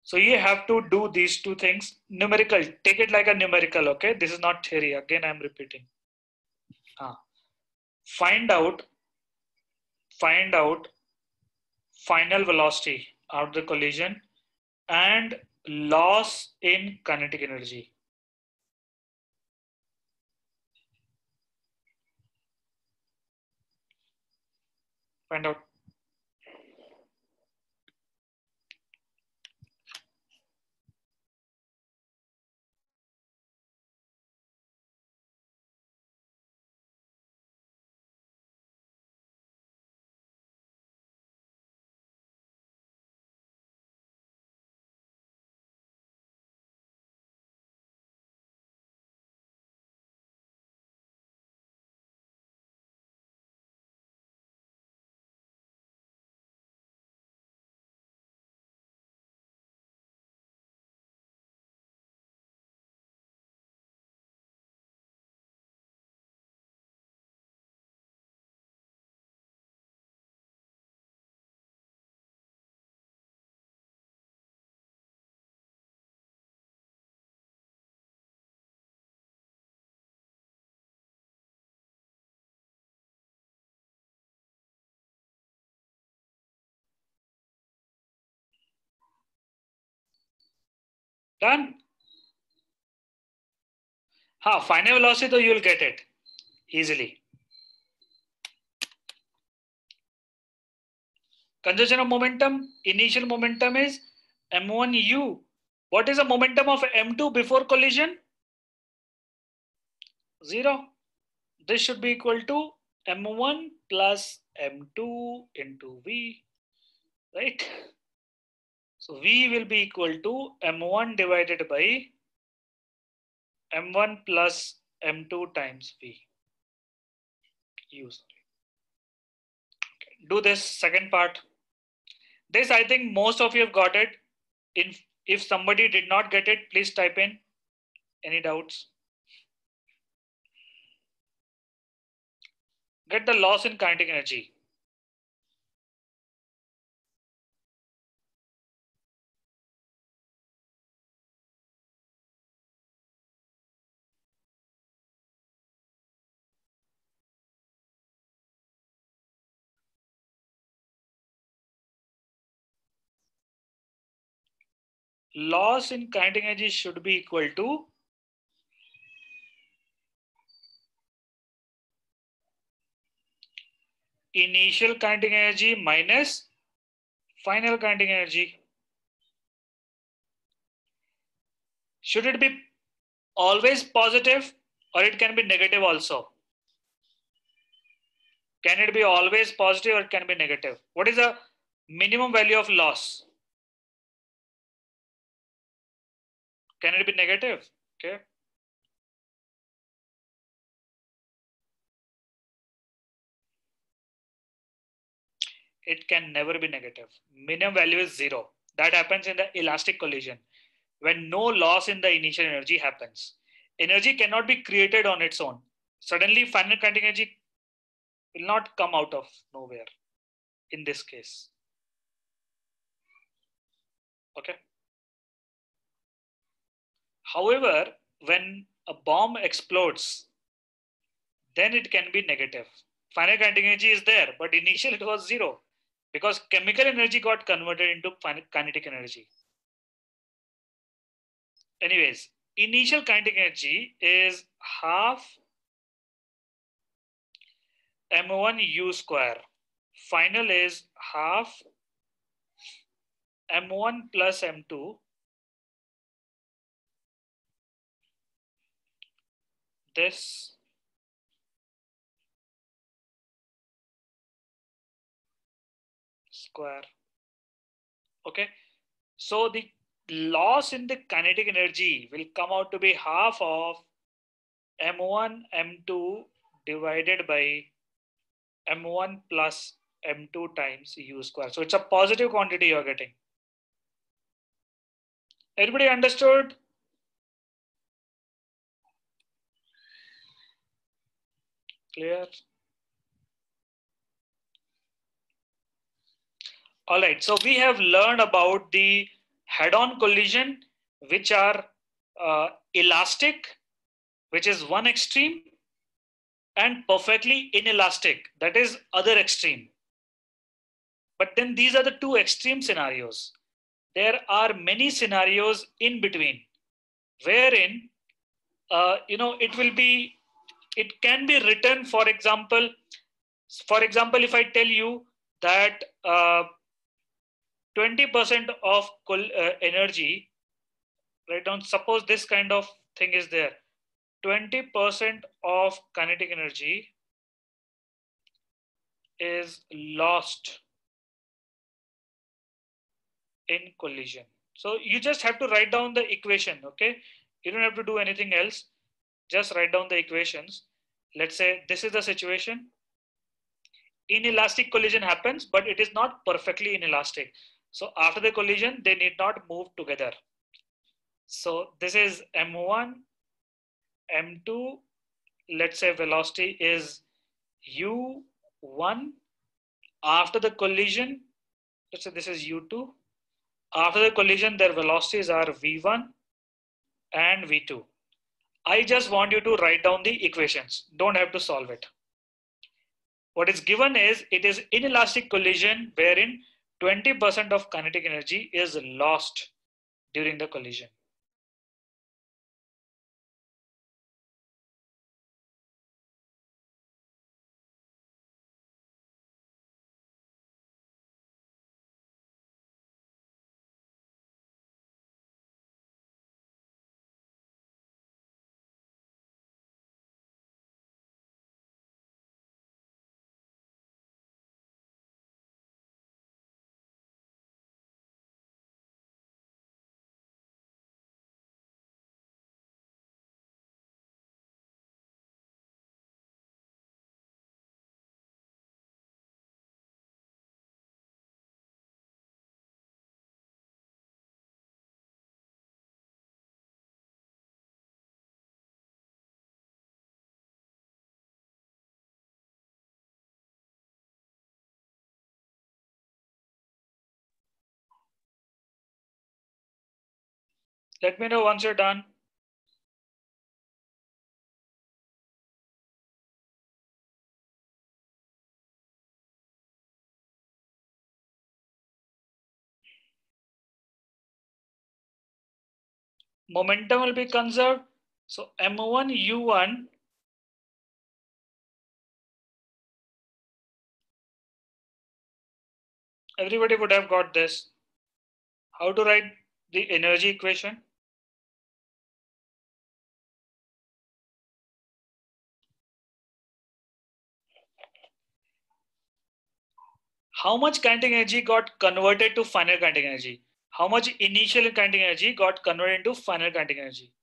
so you have to do these two things. Numerical take it like a numerical okay? This is not theory. Again i'm repeating. Ah. find out find out final velocity out the collision and loss in kinetic energy. Find out Done? Ha, final velocity, though you will get it easily. Conservation of momentum, initial momentum is m1u. What is the momentum of m2 before collision? Zero. This should be equal to m1 plus m2 into v, right? So V will be equal to M1 divided by M1 plus M2 times V. Use. Okay. Do this second part. This I think most of you have got it. In, if somebody did not get it, please type in. Any doubts? Get the loss in kinetic energy. Loss in kinetic energy should be equal to initial kinetic energy minus final kinetic energy. Should it be always positive or it can be negative also? Can it be always positive or can be negative? What is the minimum value of loss? Can it be negative? Okay. It can never be negative. Minimum value is zero. That happens in the elastic collision when no loss in the initial energy happens. energy cannot be created on its own. Suddenly, final kinetic energy will not come out of nowhere in this case. Okay. However, when a bomb explodes, then it can be negative. Finite kinetic energy is there, but initially it was zero because chemical energy got converted into kinetic energy. Anyways, initial kinetic energy is half m1 u square. Final is half m1 plus m2 this square. Okay, so the loss in the kinetic energy will come out to be half of m1 m2 divided by m1 plus m2 times u square. So it's a positive quantity you're getting. Everybody understood? Clear? All right, so we have learned about the head-on collision, which are uh, elastic, which is one extreme, and perfectly inelastic, that is other extreme. But then these are the two extreme scenarios. There are many scenarios in between, wherein uh, you know it will be, it can be written. For example, for example, if I tell you that uh, 20% of uh, energy, right down, suppose this kind of thing is there. 20% of kinetic energy is lost in collision. So you just have to write down the equation, okay? You don't have to do anything else. Just write down the equations. Let's say this is the situation. Inelastic collision happens, but it is not perfectly inelastic. So after the collision, they need not move together. So this is M1, M2, let's say velocity is U1. After the collision, let's say this is U2. After the collision, their velocities are V1 and V2. I just want you to write down the equations. Don't have to solve it. What is given is it is inelastic collision wherein 20% of kinetic energy is lost during the collision. Let me know once you're done. Momentum will be conserved. So M1, U1 everybody would have got this. How to write the energy equation? How much kinetic energy got converted to final kinetic energy? How much initial kinetic energy got converted into final kinetic energy?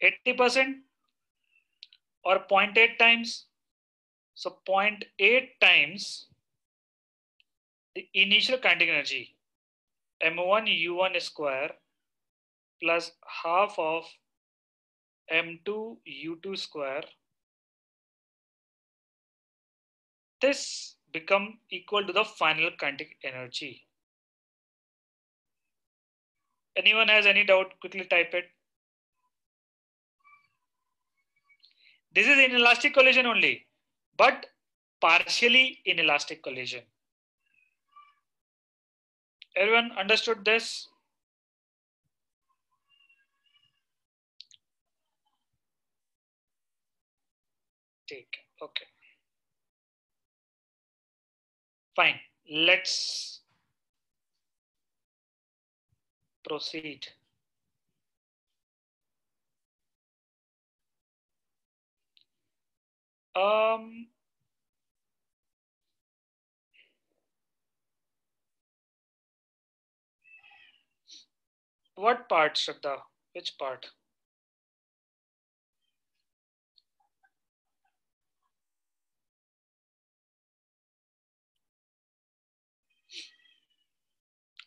Eighty percent or 0.8 times. So 0.8 times the initial kinetic energy m1 u1 square plus half of m2 u2 square this become equal to the final kinetic energy. Anyone has any doubt quickly type it. This is inelastic collision only but partially inelastic collision. Everyone understood this take okay. Fine. Let's proceed. Um what part Shraddha? which part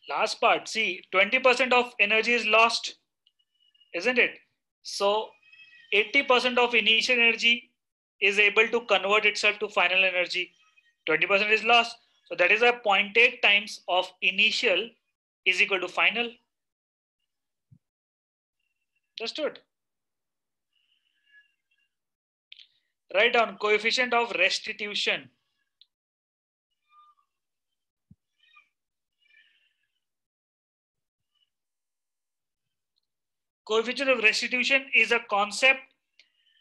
last part. See 20% of energy is lost isn't it? So 80% of initial energy is able to convert itself to final energy. 20% is lost. So that is a 0.8 times of initial is equal to final. Understood? Write down coefficient of restitution coefficient of restitution is a concept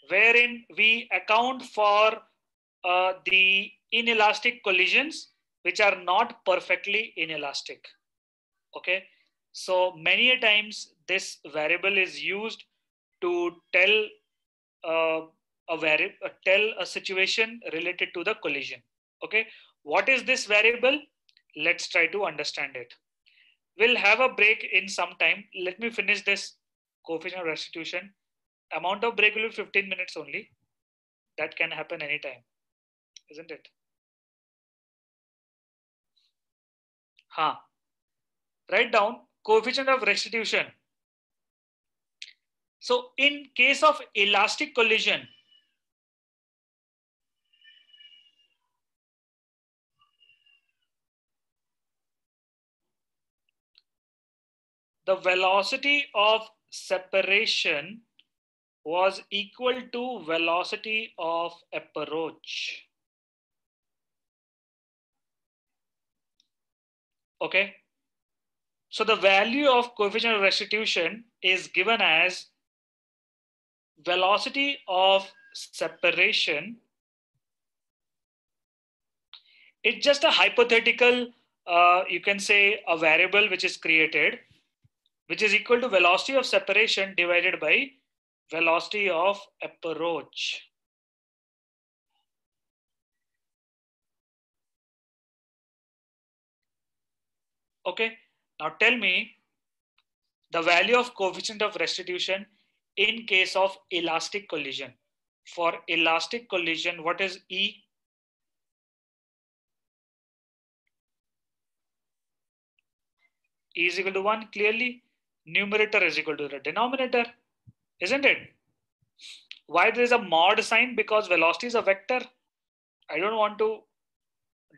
wherein we account for uh, the inelastic collisions which are not perfectly inelastic. Okay? So many a times this variable is used to tell uh, a variable uh, tell a situation related to the collision. Okay? What is this variable? Let's try to understand it. We'll have a break in some time. Let me finish this coefficient of restitution amount of break will be 15 minutes only. That can happen anytime isn't it? Huh. Write down coefficient of restitution. So in case of elastic collision the velocity of separation was equal to velocity of approach. Okay. So the value of coefficient of restitution is given as velocity of separation. It's just a hypothetical, uh, you can say a variable which is created which is equal to velocity of separation divided by velocity of approach. Okay, now tell me the value of coefficient of restitution in case of elastic collision. For elastic collision, what is E? E is equal to 1 clearly numerator is equal to the denominator, isn't it? Why there is a mod sign? Because velocity is a vector. I don't want to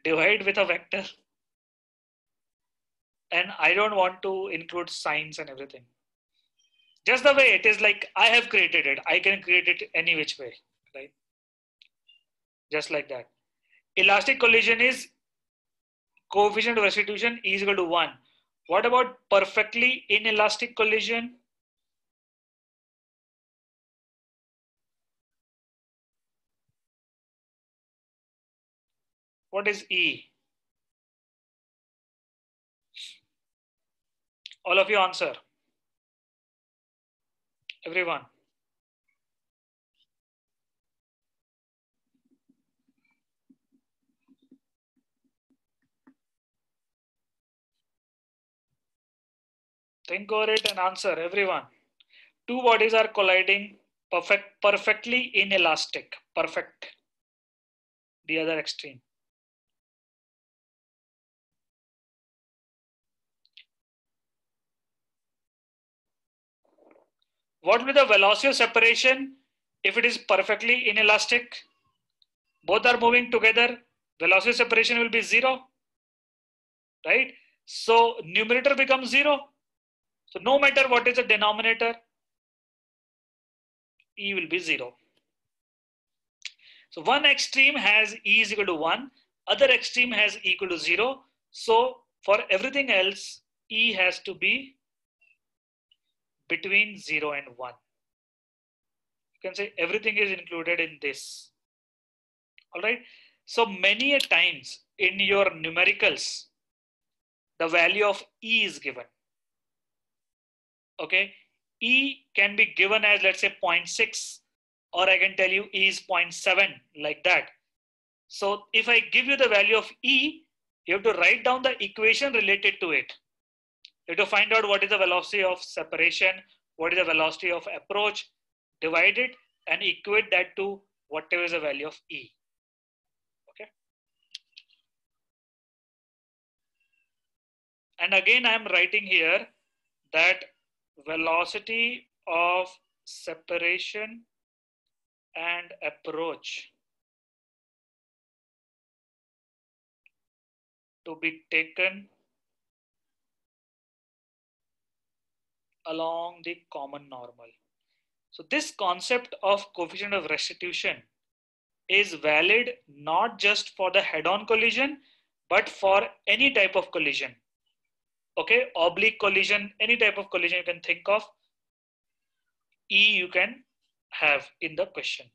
divide with a vector. And I don't want to include signs and everything. Just the way it is like I have created it. I can create it any which way, right? Just like that. Elastic collision is coefficient of restitution is equal to 1 what about perfectly inelastic collision? What is E? All of you answer. Everyone. Think over it and answer, everyone. Two bodies are colliding perfect, perfectly inelastic. Perfect. The other extreme. What will be the velocity of separation if it is perfectly inelastic? Both are moving together. Velocity separation will be zero. Right? So numerator becomes zero so no matter what is the denominator, E will be zero. So one extreme has E is equal to one, other extreme has E equal to zero. So for everything else, E has to be between 0 and 1. You can say everything is included in this. All right. So many a times in your numericals, the value of E is given. Okay. E can be given as let's say 0.6 or I can tell you E is 0.7 like that. So if I give you the value of E, you have to write down the equation related to it. You have to find out what is the velocity of separation, what is the velocity of approach, divide it and equate that to whatever is the value of E. Okay. And again, I am writing here that velocity of separation and approach to be taken along the common normal. So this concept of coefficient of restitution is valid not just for the head-on collision, but for any type of collision. Okay, oblique collision, any type of collision you can think of, E you can have in the question.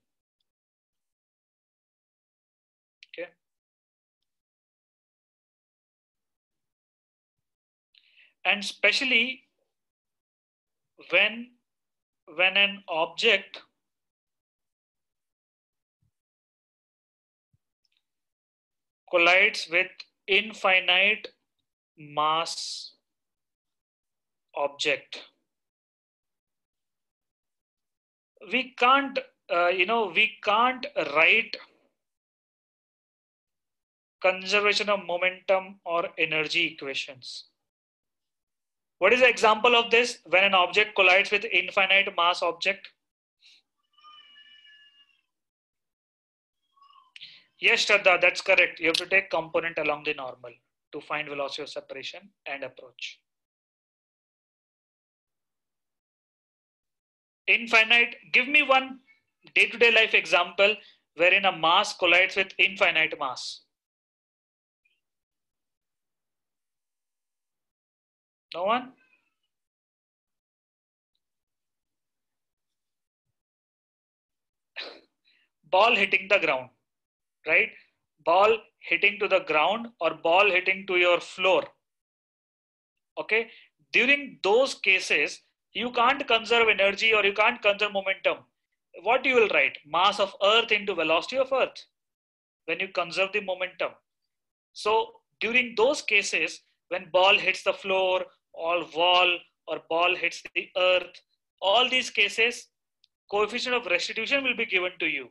Okay. And especially when when an object collides with infinite mass object we can't uh, you know we can't write conservation of momentum or energy equations what is the example of this when an object collides with infinite mass object? Yes, Shraddha, that's correct. You have to take component along the normal to find velocity of separation and approach. Infinite, give me one day-to-day -day life example wherein a mass collides with infinite mass. No one? Ball hitting the ground, right? Ball hitting to the ground or ball hitting to your floor. Okay. During those cases, you can't conserve energy or you can't conserve momentum. What you will write? Mass of earth into velocity of earth when you conserve the momentum. So during those cases, when ball hits the floor or wall or ball hits the earth, all these cases, coefficient of restitution will be given to you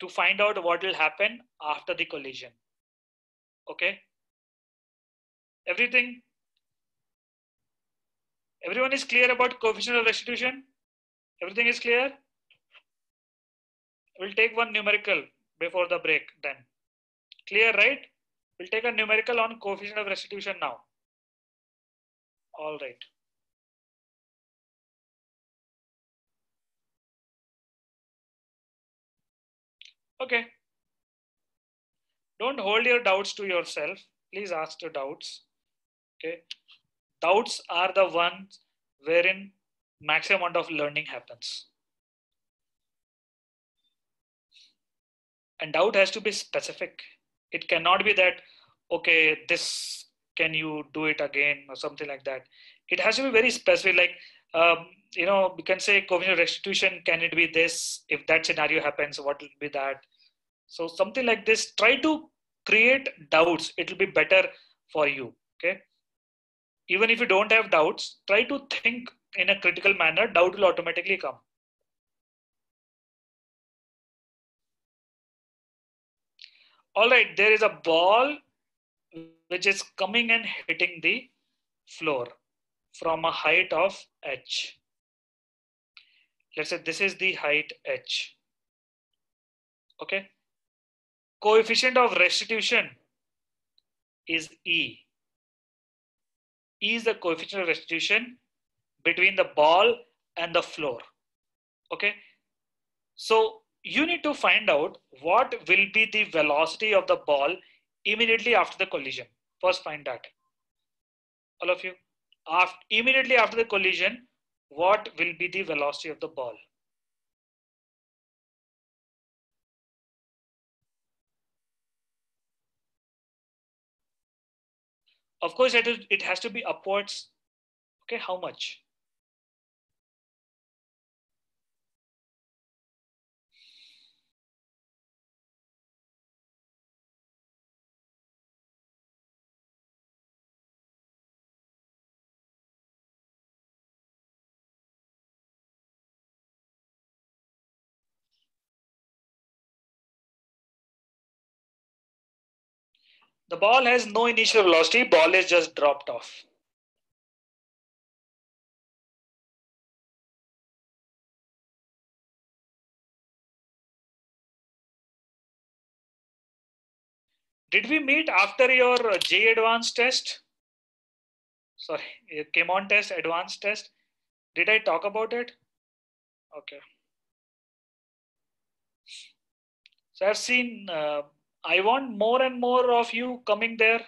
to find out what will happen after the collision. Okay. Everything, everyone is clear about coefficient of restitution? Everything is clear? We'll take one numerical before the break then. Clear, right? We'll take a numerical on coefficient of restitution now. All right. Okay. Don't hold your doubts to yourself. Please ask the doubts. Okay. Doubts are the ones wherein maximum amount of learning happens. And doubt has to be specific. It cannot be that, okay, this can you do it again or something like that. It has to be very specific like um, you know we can say coefficient restitution can it be this? If that scenario happens what will be that? So something like this try to create doubts. It will be better for you okay even if you don't have doubts try to think in a critical manner doubt will automatically come all right there is a ball which is coming and hitting the floor from a height of h. let's say this is the height h. Okay. Coefficient of restitution is E. Is the coefficient of restitution between the ball and the floor. Okay. So you need to find out what will be the velocity of the ball immediately after the collision. First find that. All of you. After, immediately after the collision, what will be the velocity of the ball? Of course, it, is, it has to be upwards. Okay, how much? The ball has no initial velocity, ball is just dropped off. Did we meet after your JEE advanced test? Sorry, came on test, advanced test. Did I talk about it? Okay. So I've seen uh, I want more and more of you coming there.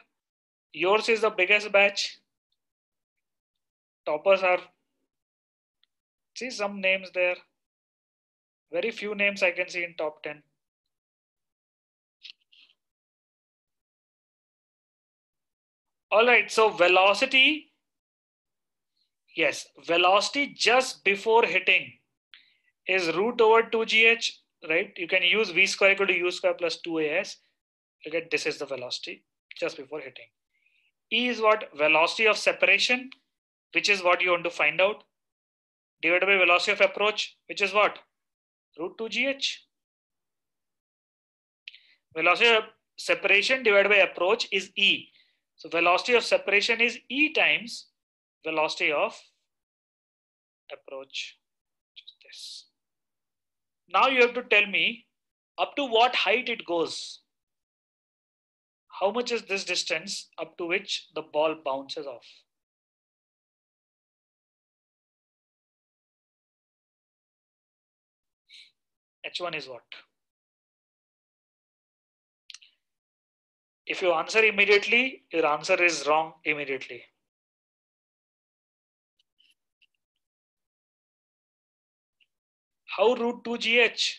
Yours is the biggest batch. Toppers are, see some names there. Very few names I can see in top 10. All right, so velocity, yes, velocity just before hitting is root over 2gh, right? You can use v square equal to u square plus 2as get this is the velocity just before hitting. E is what? Velocity of separation, which is what you want to find out, divided by velocity of approach, which is what? Root 2gh. Velocity of separation divided by approach is E. So velocity of separation is E times velocity of approach. Just this. Now you have to tell me up to what height it goes how much is this distance up to which the ball bounces off? H1 is what? If you answer immediately, your answer is wrong immediately. How root 2gh?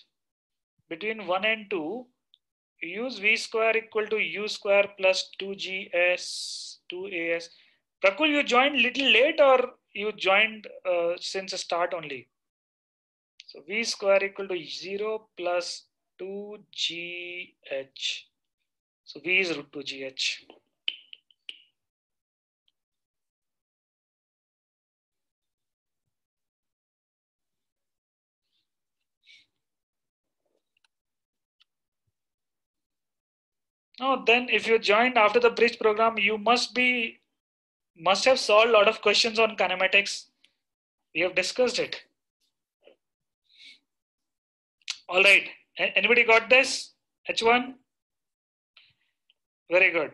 Between 1 and 2, use v square equal to u square plus 2gs 2as prakul you joined little late or you joined uh, since the start only? So v square equal to 0 plus 2gh so v is root 2gh No, then if you joined after the bridge program, you must be must have solved a lot of questions on kinematics. We have discussed it. All right. Anybody got this? H1? Very good.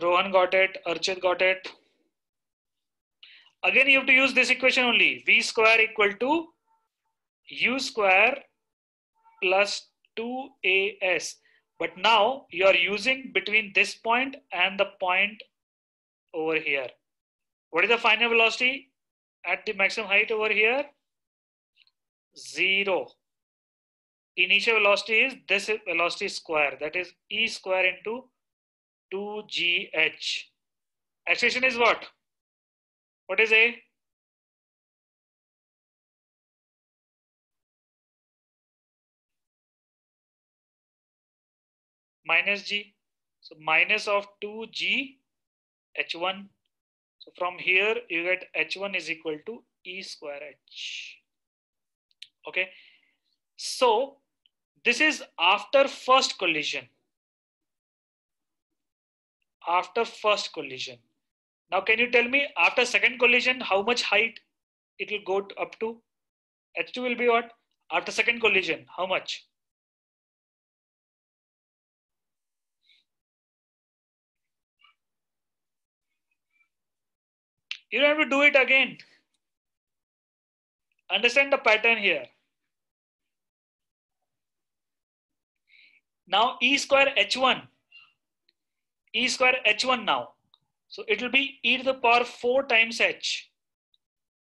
Rohan got it. Archit got it. Again, you have to use this equation only. V square equal to U square plus 2AS. But now you are using between this point and the point over here. What is the final velocity at the maximum height over here? Zero. Initial velocity is this velocity square, that is E square into 2GH. Acceleration is what? What is A? Minus g. So minus of 2g h1. So from here you get h1 is equal to e square h. Okay. So this is after first collision. After first collision. Now can you tell me after second collision how much height it will go up to? H2 will be what? After second collision, how much? You don't have to do it again. Understand the pattern here. Now E square H1. E square H1 now. So it will be e to the power 4 times h.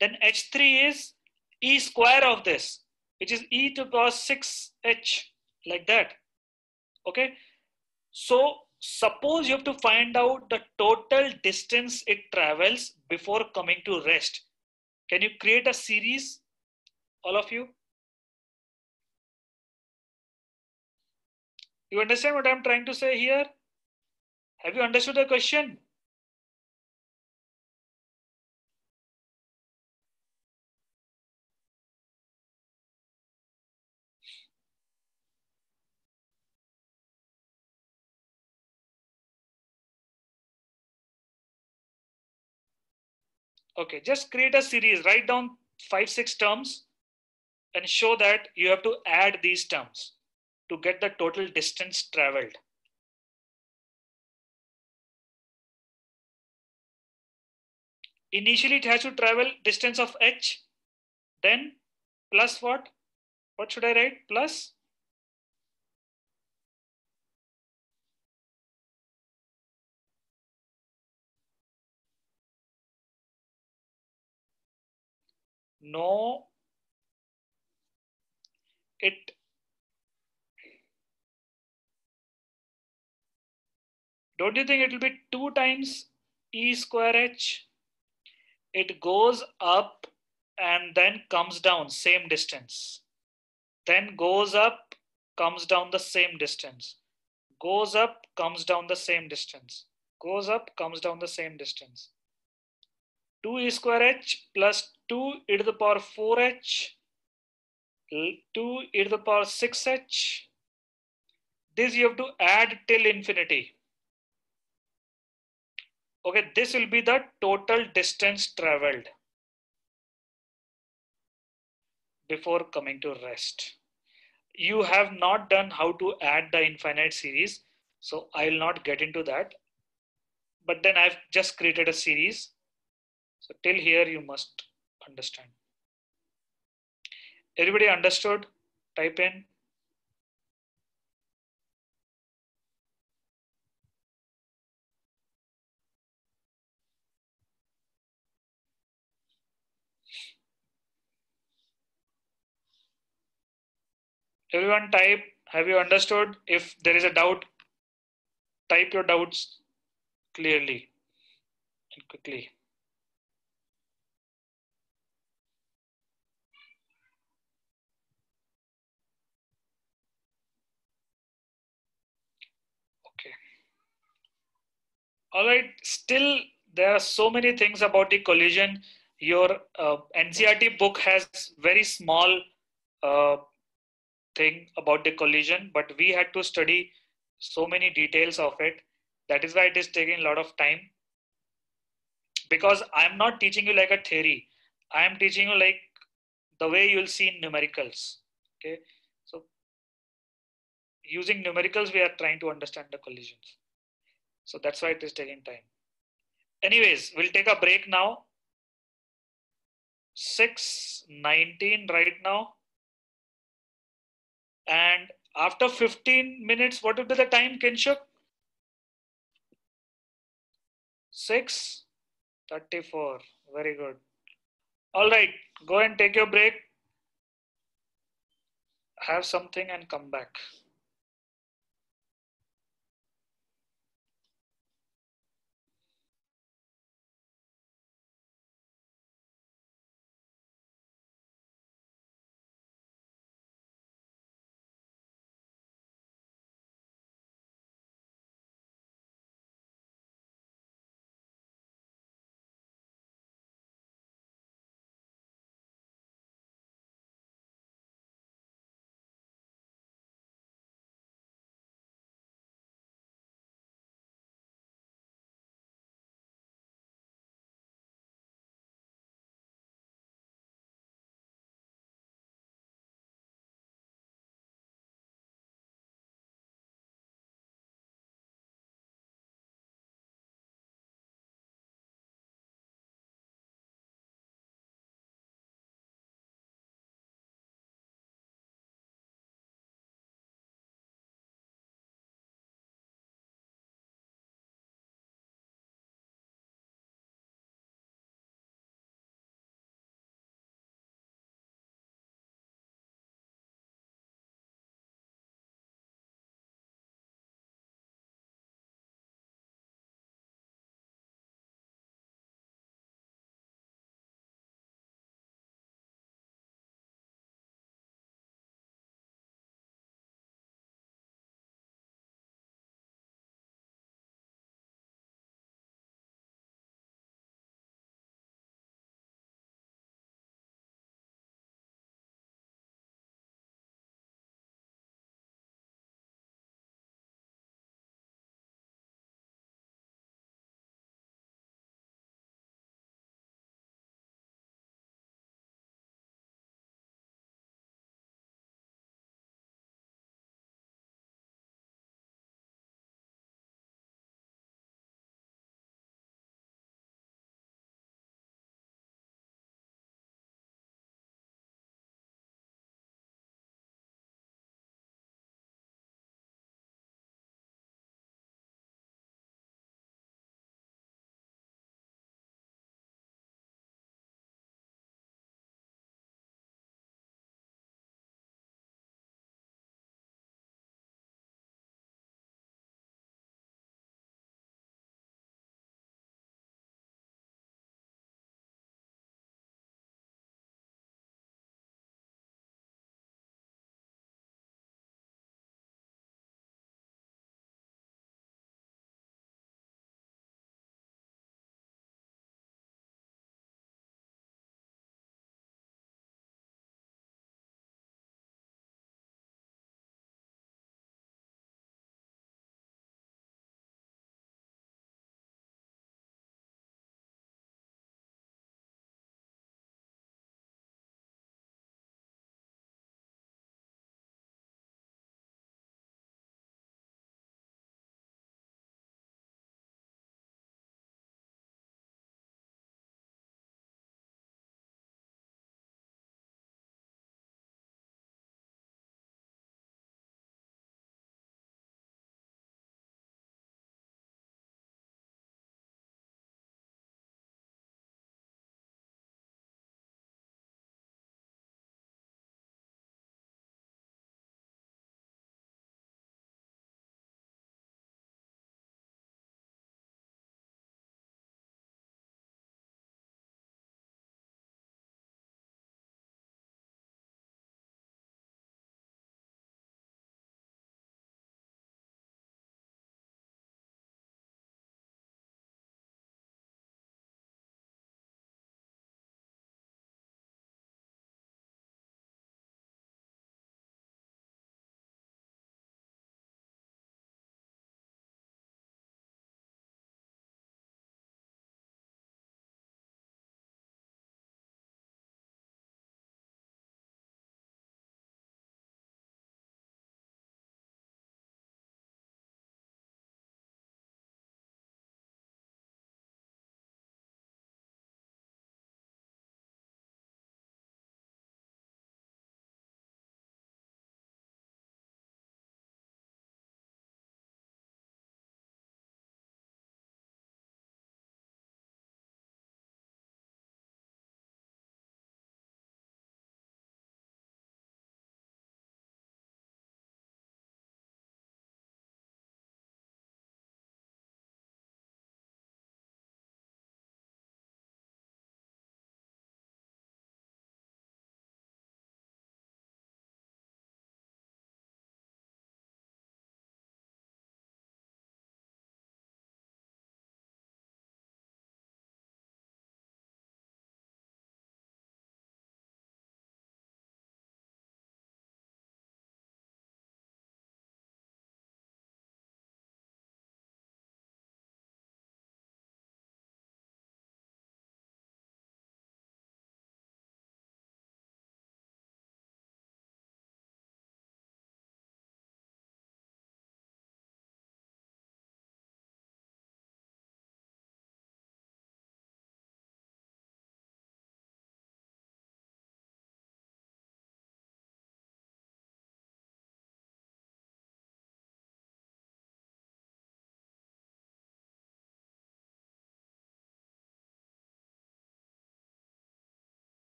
Then h3 is e square of this, which is e to the power 6h, like that. Okay. So suppose you have to find out the total distance it travels before coming to rest. Can you create a series, all of you? You understand what I'm trying to say here? Have you understood the question? Okay, just create a series, write down five, six terms and show that you have to add these terms to get the total distance traveled. Initially, it has to travel distance of h, then plus what? What should I write? Plus no. It. Don't you think it will be 2 times e square h? It goes up and then comes down same distance. Then goes up comes down the same distance. Goes up comes down the same distance. Goes up comes down the same distance 2 e square h plus 2 e to the power 4h 2 e to the power 6h this you have to add till infinity. Okay this will be the total distance traveled before coming to rest. You have not done how to add the infinite series so i'll not get into that. But then i've just created a series so till here you must understand. Everybody understood? Type in. Everyone type, have you understood? If there is a doubt, type your doubts clearly and quickly. All right still there are so many things about the collision. Your uh, ncert book has very small uh, thing about the collision but we had to study so many details of it. That is why it is taking a lot of time. Because i'm not teaching you like a theory. I am teaching you like the way you'll see in numericals okay? So using numericals we are trying to understand the collisions so that's why it is taking time. Anyways, we'll take a break now. 6.19 right now. And after 15 minutes, what would be the time, Kinshuk? 6.34. Very good. All right, go and take your break. Have something and come back.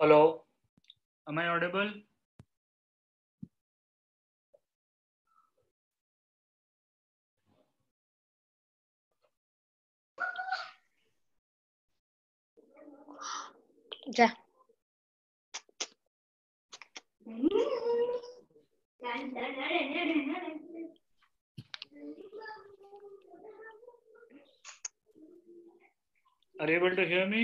Hello. Am I audible? যা Are you able to hear me?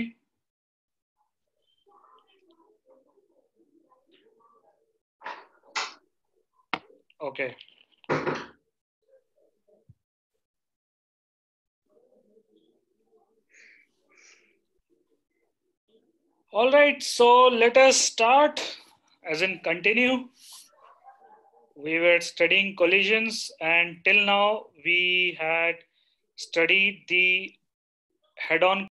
Okay. All right, so let us start, as in continue. We were studying collisions, and till now we had studied the head on